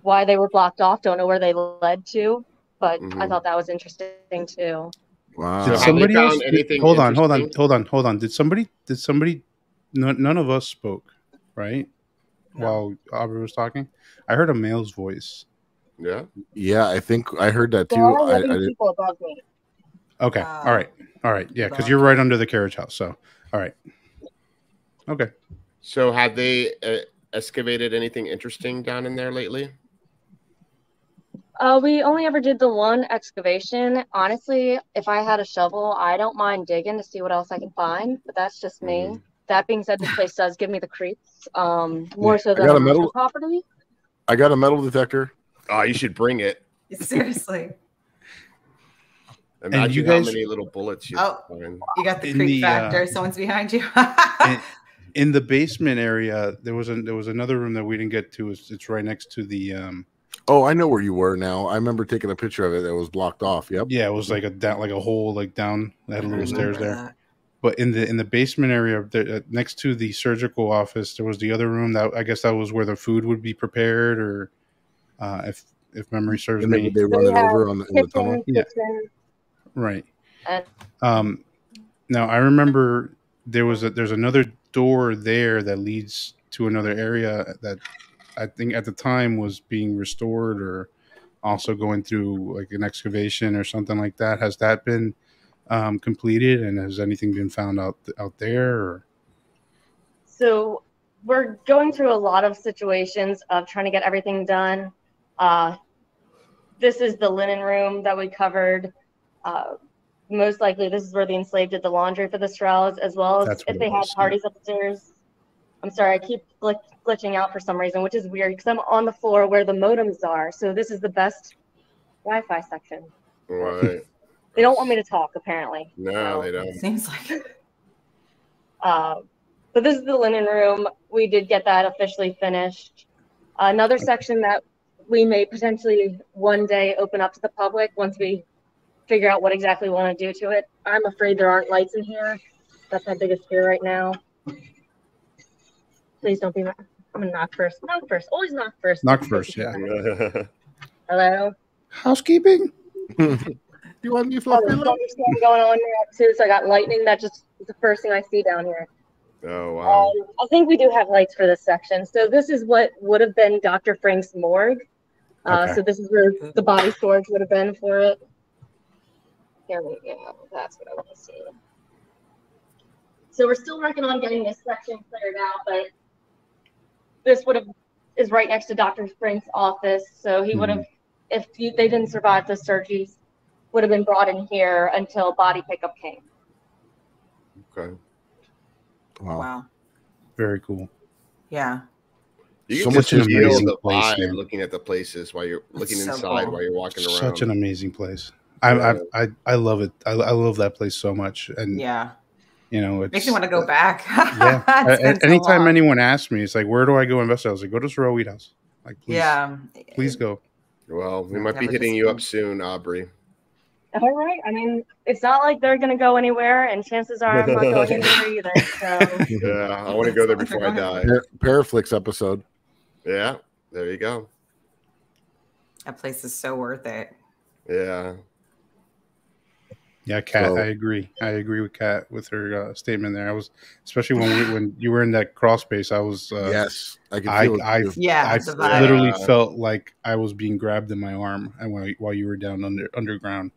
why they were blocked off. Don't know where they led to, but I Mhm. thought that was interesting too. Wow. Did somebody else? found anything hold on, hold on, hold on, hold on. Did somebody? Did somebody? No, none of us spoke, right? No. While Aubrey was talking, I heard a male's voice. Yeah. Yeah, I think I heard that too. There are I, I did, people above me. Okay, Wow. all right, all right, yeah, because you're right under the carriage house. So, all right, okay. So have they uh, excavated anything interesting down in there lately? Uh, we only ever did the one excavation. Honestly, if I had a shovel, I don't mind digging to see what else I can find, but that's just me. Mhm. That being said, this place does give me the creeps. Um, more Yeah. so I than got a the metal- property. I got a metal detector Oh, you should bring it. Seriously. Imagine you how guys- many little bullets you Oh. find. You got the In creep the, uh, factor. Someone's behind you. in, in the basement area, there was a, there was another room that we didn't get to. It's, it's right next to the um. Oh, I know where you were now. I remember taking a picture of it that was blocked off. Yep. Yeah, it was like a down, like a hole, like down. That had a little stairs there. That. But in the in the basement area, there, uh, next to the surgical office, there was the other room that I guess that was where the food would be prepared, or uh, if if memory serves And me, they run it over on the, in the tunnel. Yeah. right. Um, now I remember there was a there's another door there that leads to another area that I think at the time was being restored or also going through like an excavation or something like that. Has that been um, completed and has anything been found out out there? Or? So we're going through a lot of situations of trying to get everything done. Uh, this is the linen room that we covered. Uh, most likely, this is where the enslaved did the laundry for the Sorrels, as well as That's if they had parties upstairs. I'm sorry, I keep gl- glitching out for some reason, which is weird because I'm on the floor where the modems are. So this is the best Wi-Fi section. Right. They don't want me to talk, apparently. No, they don't. Seems like. Uh, but this is the linen room. We did get that officially finished. Another section that we may potentially one day open up to the public once we figure out what exactly we want to do to it. I'm afraid there aren't lights in here. That's my biggest fear right now. Please don't be. Mad. I'm gonna knock first. Knock first. Always knock first. Knock first, yeah. Hello. Housekeeping. you want me there's a thunderstorm going on now too. So I got lightning. That just is the first thing I see down here. Oh wow. Um, I think we do have lights for this section. So this is what would have been Dr. Frank's morgue. Uh, Okay. So this is where the body storage would have been for it. Here we go. That's what I want to see. So we're still working on getting this section cleared out, but this would have is right next to Dr. Frank's office. So he would have, if you, they didn't survive the surgeries, would have been brought in here until body pickup came. Okay. Wow. Wow. Very cool. Yeah. You So much just an amazing the place, man. looking at the places while you're looking so inside cool. while you're walking around. Such an amazing place. I, Yeah. I I I love it. I, I love that place so much, and Yeah. you know, it's Makes me want to go back. yeah. It's A- been so anytime long. anyone asks me, it's like, where do I go invest? I was like, go to Sorrel Weed House. Like, please, Yeah. please go. Well, we might be hitting you up soon, Aubrey. All right. I mean, it's not like they're going to go anywhere, and chances are I'm not going anywhere either. So, Yeah, I want to go there before I die. Par- Paraflix episode. Yeah, there you go. That place is so worth it. Yeah. Yeah, Kat, So- I agree. I agree with Kat with her uh, statement there. I was, especially when we, when you were in that crawl space, I was. Uh, yes, I can I feel it. I, too. Yeah, I literally felt like I was being grabbed in my arm, and while while you were down under underground.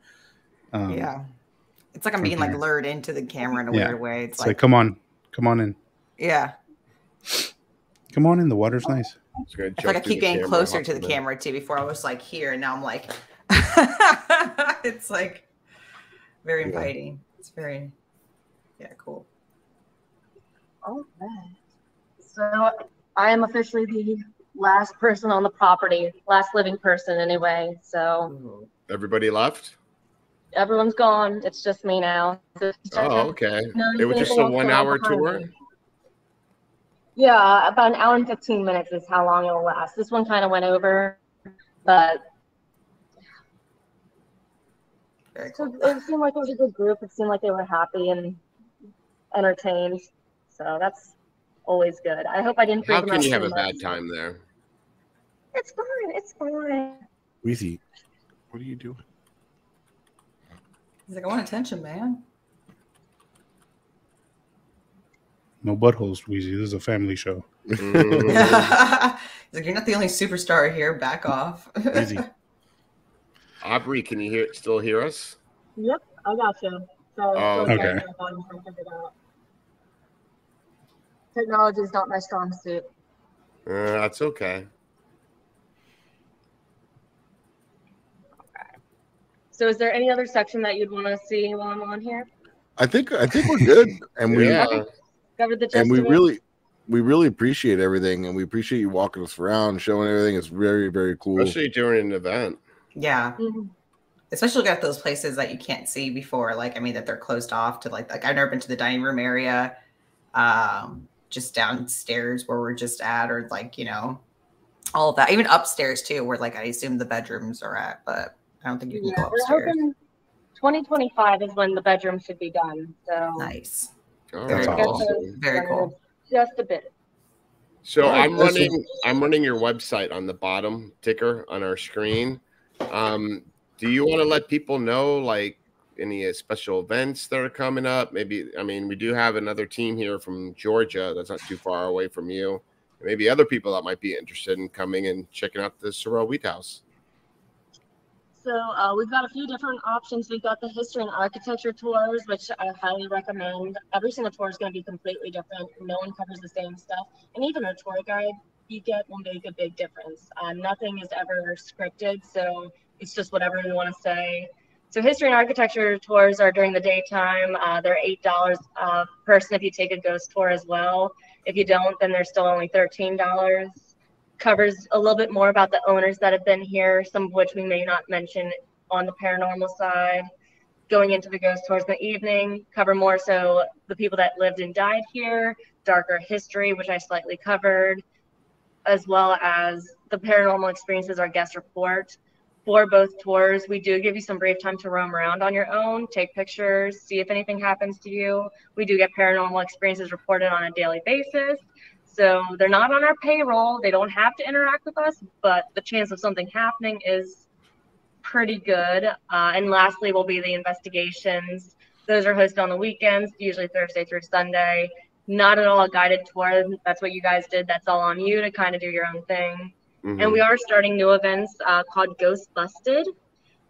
Um, yeah. It's like I'm being like lured into the camera in a Yeah. weird way. It's, It's like, like, come on, come on in, yeah. come on in. The water's nice. It's good. Like I keep getting camera, closer to the in there. camera too. Before I was like here, and now I'm like, it's like very Yeah. inviting. It's very, yeah, cool. all right. So I am officially the last person on the property, last living person anyway. So Everybody left? Everyone's gone. It's just me now. So- Oh, okay. It was just a one hour tour? me? Yeah, about an hour and 15 minutes is how long it'll last. This one kind of went over, but Very so it seemed like it was a good group. It seemed like they were happy and entertained. So that's always good. I hope I didn't How can you have a much. bad time there? It's fine. It's fine. Weezy, what are you doing? He's like, I want attention, man. No buttholes, Wheezy. This is a family show. Mm, He's like, you're not the only superstar here. Back off. Easy. Aubrey, can you hear still hear us? Yep, I got you. Sorry, Oh, still okay. trying to figure it out. Technology is not my strong suit. Uh, that's okay. So, is there any other section that you'd want to see while I'm on here? I think I think we're good, and we yeah. Covered the and we really we really appreciate everything, and we appreciate you walking us around, showing everything. It's very very cool. Especially during an event. Yeah. Especially look at those places that you can't see before. Like, I mean, that they're closed off to like, like I've never been to the dining room area, um, just downstairs where we're just at, or like, you know, all of that. Even upstairs too, where like I assume the bedrooms are at, but I don't think you can Yeah, go we're hoping 2025 is when the bedroom should be done. So nice. All That's right, awesome. awesome. Very cool. Just a bit. So Yeah, I'm that's running I'm running your website on the bottom ticker on our screen. Um, do you want to let people know like any uh, special events that are coming up? Maybe I mean we do have another team here from Georgia that's not too far away from you. Maybe other people that might be interested in coming and checking out the Sorrel Weed House. So uh, we've got a few different options. We've got the history and architecture tours, which I highly recommend. Every single tour is going to be completely different. No one covers the same stuff, and even a tour guide you get will make a big difference. Uh, nothing is ever scripted, so it's just whatever you want to say. So history and architecture tours are during the daytime. Uh, they're eight dollars a person if you take a ghost tour as well. If you don't, then they're still only thirteen dollars covers a little bit more about the owners that have been here, some of which we may not mention on the paranormal side. Going into the ghost tours in the evening, cover more so the people that lived and died here, darker history, which I slightly covered, as well as the paranormal experiences, our guest report. For both tours, we do give you some brief time to roam around on your own, take pictures, see if anything happens to you. We do get paranormal experiences reported on a daily basis. So they're not on our payroll. They don't have to interact with us, but the chance of something happening is pretty good. Uh, and lastly, will be the investigations. Those are hosted on the weekends, usually Thursday through Sunday. Not at all a guided tour. That's what you guys did. That's all on you to kind of do your own thing. And we are starting new events uh, called Ghost Busted.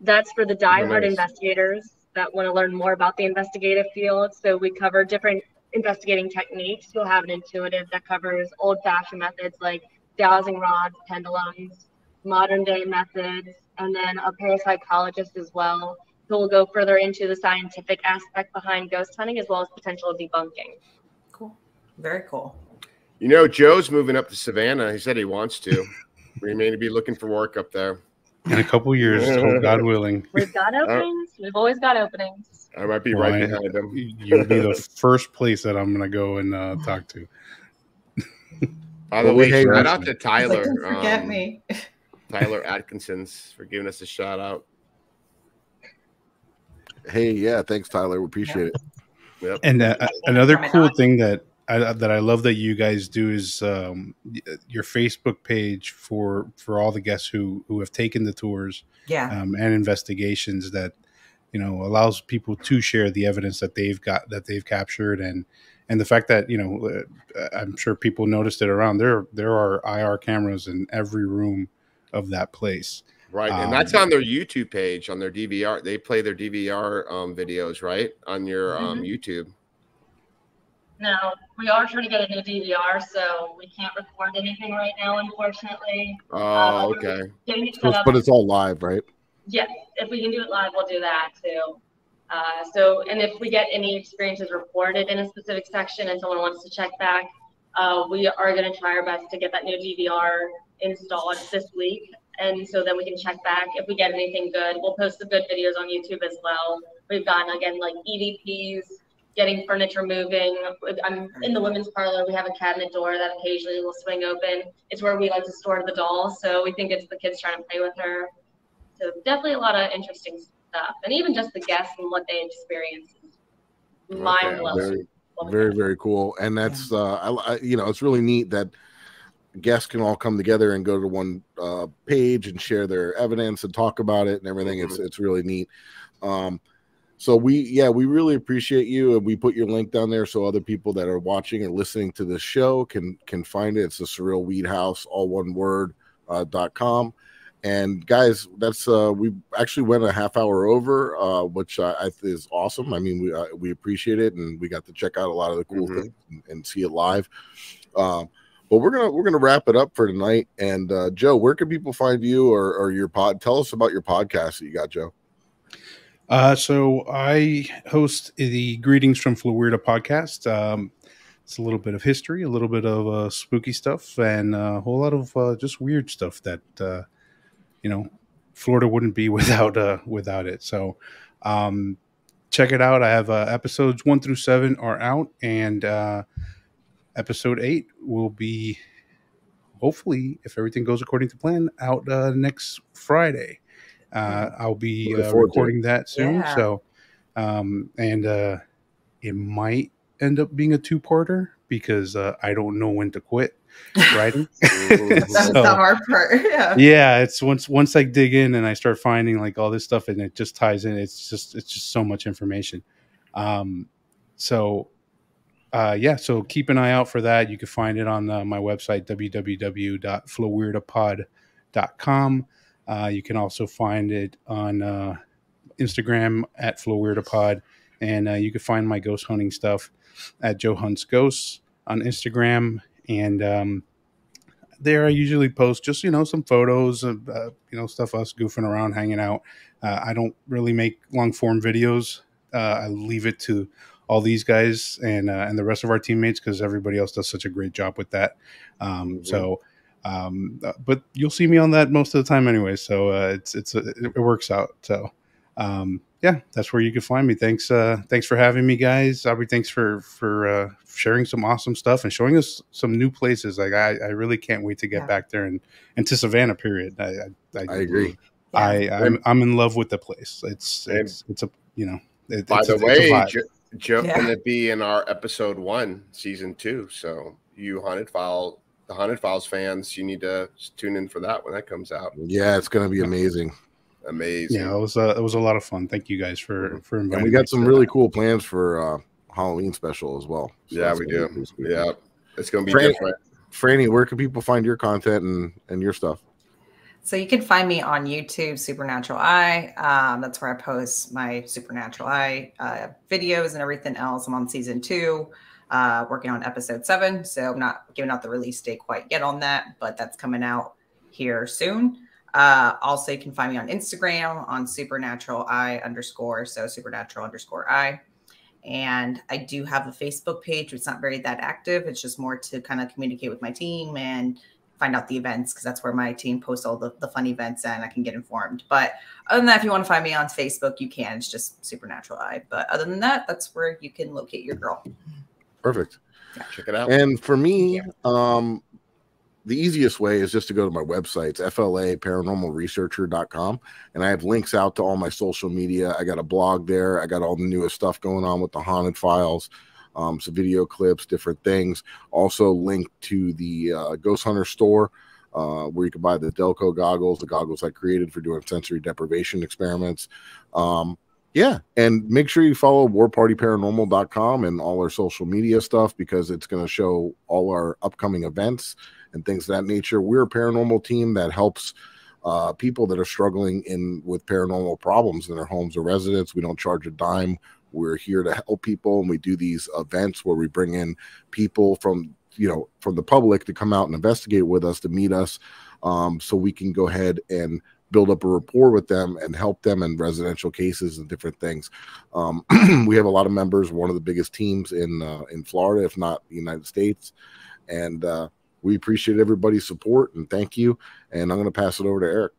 That's for the diehard nice. investigators that want to learn more about the investigative field. So we cover different investigating techniques. You'll have an intuitive that covers old fashioned methods like dowsing rods, pendulums, modern day methods, and then a parapsychologist as well who will go further into the scientific aspect behind ghost hunting as well as potential debunking. Cool. Very cool. You know, Joe's moving up to Savannah. He said he wants to. we may be looking for work up there. In a couple years, God willing. We've got openings. We've always got openings. I might be Well, right I- behind him. You'll be the first place that I'm gonna go and uh, talk to. By the Well, way, we hate shout out to. Tyler. Like, don't forget um, me. Tyler Atkinson's for giving us a shout out. Hey, yeah, thanks, Tyler. We appreciate it. Yep. And uh, another cool thing that I, that I love that you guys do is um, your Facebook page for for all the guests who who have taken the tours Yeah. um, and investigations that you know allows people to share the evidence that they've got that they've captured and and the fact that you know uh, I'm sure people noticed it around there there are IR cameras in every room of that place Right, and Um, that's on their YouTube page, on their DVR. They play their DVR um, videos, right, on your um, Mhm. YouTube. Now, we are trying to get a new DVR, so we can't record anything right now, unfortunately. Oh, Uh, okay. So it's- but it's all live, right? Yes, if we can do it live, we'll do that too. Uh, so, and if we get any experiences reported in a specific section and someone wants to check back, uh, we are going to try our best to get that new DVR installed this week. And so then we can check back if we get anything good. We'll post the good videos on YouTube as well. We've gotten again like EVPs, getting furniture moving. I'm in the women's parlor. We have a cabinet door that occasionally will swing open. It's where we like to store the doll. So we think it's the kids trying to play with her. So definitely a lot of interesting stuff, and even just the guests and what they experience, is mind blowing. Very, very, very cool. And that's uh, I, I, you know, it's really neat that guests can all come together and go to one uh, page and share their evidence and talk about it and everything. It's it's really neat. Um, so we yeah we really appreciate you and we put your link down there so other people that are watching or listening to this show can can find it. It's the Sorrel Weed House, all one word uh, dot com. And guys, that's uh, we actually went a half hour over, uh, which I, I think is awesome. I mean, we uh, we appreciate it, and we got to check out a lot of the cool things and, and see it live. Um, but we're gonna we're gonna wrap it up for tonight. And uh, Joe, where can people find you or, or your pod? Tell us about your podcast that you got, Joe. Uh, so I host the Greetings from Florida podcast. Um, it's a little bit of history, a little bit of uh, spooky stuff, and a whole lot of uh, just weird stuff that uh, you know Florida wouldn't be without uh, without it. So um, check it out. I have uh, episodes one through seven are out, and uh, episode eight will be hopefully, if everything goes according to plan, out uh, next Friday. Uh, I'll be uh, recording that soon. Yeah. So, um, and uh, it might end up being a two-parter because uh, I don't know when to quit writing. That's So- the hard part. Yeah. yeah it's once once i dig in and i start finding like all this stuff and it just ties in it's just it's just so much information um so uh yeah so keep an eye out for that you can find it on uh, my website www.flowweirdapod.com uh you can also find it on uh instagram at flowweirdapod and uh, you can find my ghost hunting stuff at joe hunts ghosts on instagram and um there I usually post just you know some photos of uh, you know stuff us goofing around, hanging out. Uh, I don't really make long form videos. Uh, I leave it to all these guys and uh, and the rest of our teammates because everybody else does such a great job with that. Um, So, um, uh, but you'll see me on that most of the time anyway. So uh, it's it's it, it works out. So um, yeah, that's where you can find me. Thanks uh, thanks for having me, guys. Aubrey, thanks for for uh, sharing some awesome stuff and showing us some new places. Like I, I really can't wait to get Yeah. back there and and to Savannah. Period. I I, I agree. I I'm, I'm in love with the place. It's And- it's it's a you know. It, By it's, the it's a way, vibe. Jo- Joe Yeah. going to be in our episode one, season two. So you haunted file, the haunted files fans, you need to tune in for that when that comes out. Yeah, it's going to be amazing. Amazing. yeah, it was uh, it was a lot of fun. Thank you guys for for inviting. And we me got some really that. cool plans for uh, Halloween special as well. So yeah, we do. be. Yeah, it's going to be Fran- different. Franny, where can people find your content and, and your stuff? So you can find me on YouTube, Supernatural Eye. Um, that's where I post my Supernatural Eye uh, videos and everything else. I'm on season two, uh, working on episode seven. So I'm not giving out the release date quite yet on that, but that's coming out here soon. Uh, also, you can find me on Instagram on Supernatural I underscore, so Supernatural underscore I. And I do have a Facebook page. It's not very that active. It's just more to kind of communicate with my team and find out the events because that's where my team posts all the, the fun events and I can get informed. But other than that, if you want to find me on Facebook, you can. It's just Supernatural Eye. But other than that, that's where you can locate your girl. Perfect. Check it out. And for me, um, the easiest way is just to go to my website. It's FLA paranormalresearcher.com. And I have links out to all my social media. I got a blog there. I got all the newest stuff going on with the haunted files, um, some video clips, different things. Also linked to the uh, Ghost Hunter store. Uh, where you can buy the Delco goggles, the goggles I created for doing sensory deprivation experiments. Um, yeah, and make sure you follow warpartyparanormal.com and all our social media stuff because it's going to show all our upcoming events and things of that nature. We're a paranormal team that helps uh, people that are struggling in with paranormal problems in their homes or residence. We don't charge a dime. We're here to help people, and we do these events where we bring in people from you know from the public to come out and investigate with us to meet us, um, so we can go ahead and build up a rapport with them and help them in residential cases and different things. Um, we have a lot of members, one of the biggest teams in uh, in Florida, if not the United States, and uh, we appreciate everybody's support and thank you. And I'm going to pass it over to Eric.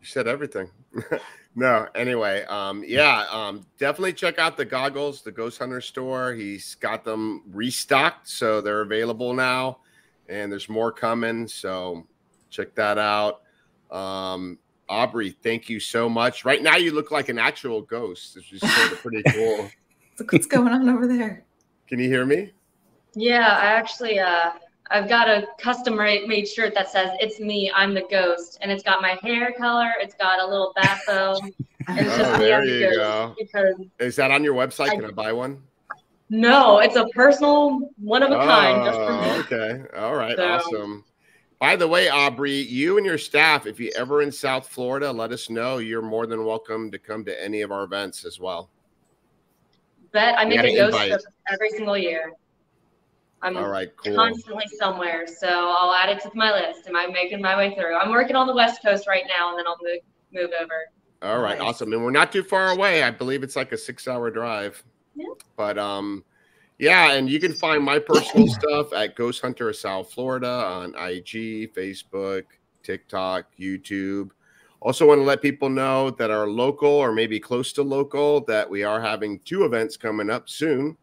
You said everything. no, anyway, um, yeah, um, definitely check out the goggles, the Ghost Hunter store. He's got them restocked, so they're available now, and there's more coming. So check that out. Um, Aubrey, thank you so much. Right now, you look like an actual ghost, which is sort of pretty cool. Look what's going on over there. Can you hear me? Yeah, I actually uh I've got a custom made shirt that says "It's me, I'm the ghost," and it's got my hair color. It's got a little bat bow, and it's just Oh, there the you go. Because Is that on your website? I- Can I buy one? no, it's a personal, one of a kind, just for Oh, me. okay. All right. So- Awesome. By the way, Aubrey, you and your staff, if you ever in South Florida, let us know. You're more than welcome to come to any of our events as well. Bet I make a ghost trip every single year. I'm All right, cool. constantly somewhere, so I'll add it to my list. Am I making my way through? I'm working on the West Coast right now, and then I'll move move over. All right, Nice. awesome. And we're not too far away. I believe it's like a six hour drive. Yeah. But um, Yeah, and you can find my personal stuff at Ghost Hunter of South Florida on IG, Facebook, TikTok, YouTube. Also, want to let people know that are local or maybe close to local that we are having two events coming up soon.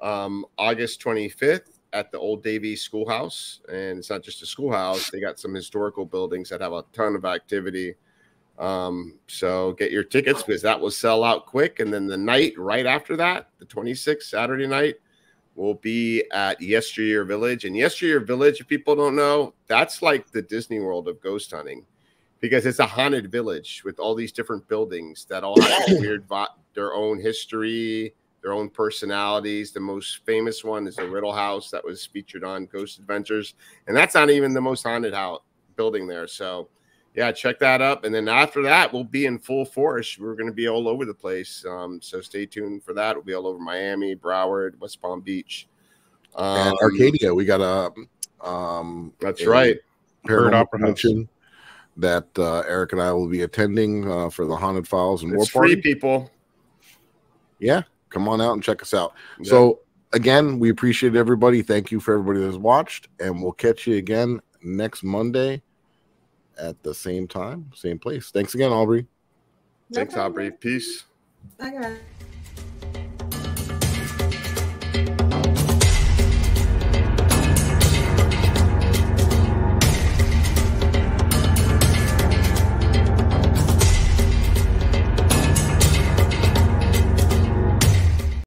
Um, August 25th at the Old Davies Schoolhouse, and it's not just a schoolhouse; they got some historical buildings that have a ton of activity. Um, so get your tickets because that will sell out quick. And then the night right after that, the 26th Saturday night, will be at Yesteryear Village. And Yesteryear Village, if people don't know, that's like the Disney World of ghost hunting because it's a haunted village with all these different buildings that all have weird, their own history, their own personalities. The most famous one is the Riddle House that was featured on Ghost Adventures, and that's not even the most haunted house building there. So, yeah, check that up. And then after that, we'll be in full force. We're going to be all over the place. Um, so stay tuned for that. We'll be all over Miami, Broward, West Palm Beach, um, and Arcadia. We got a. Um, that's right. Parrot Opera House that uh, Eric and I will be attending uh, for the Haunted Files and War Party. Free people. Yeah, come on out and check us out. Yeah. So again, we appreciate everybody. Thank you for everybody that's watched, and we'll catch you again next Monday at the same time, same place. Thanks again, Aubrey. No Thanks, problem. Aubrey. Peace. Bye, guys.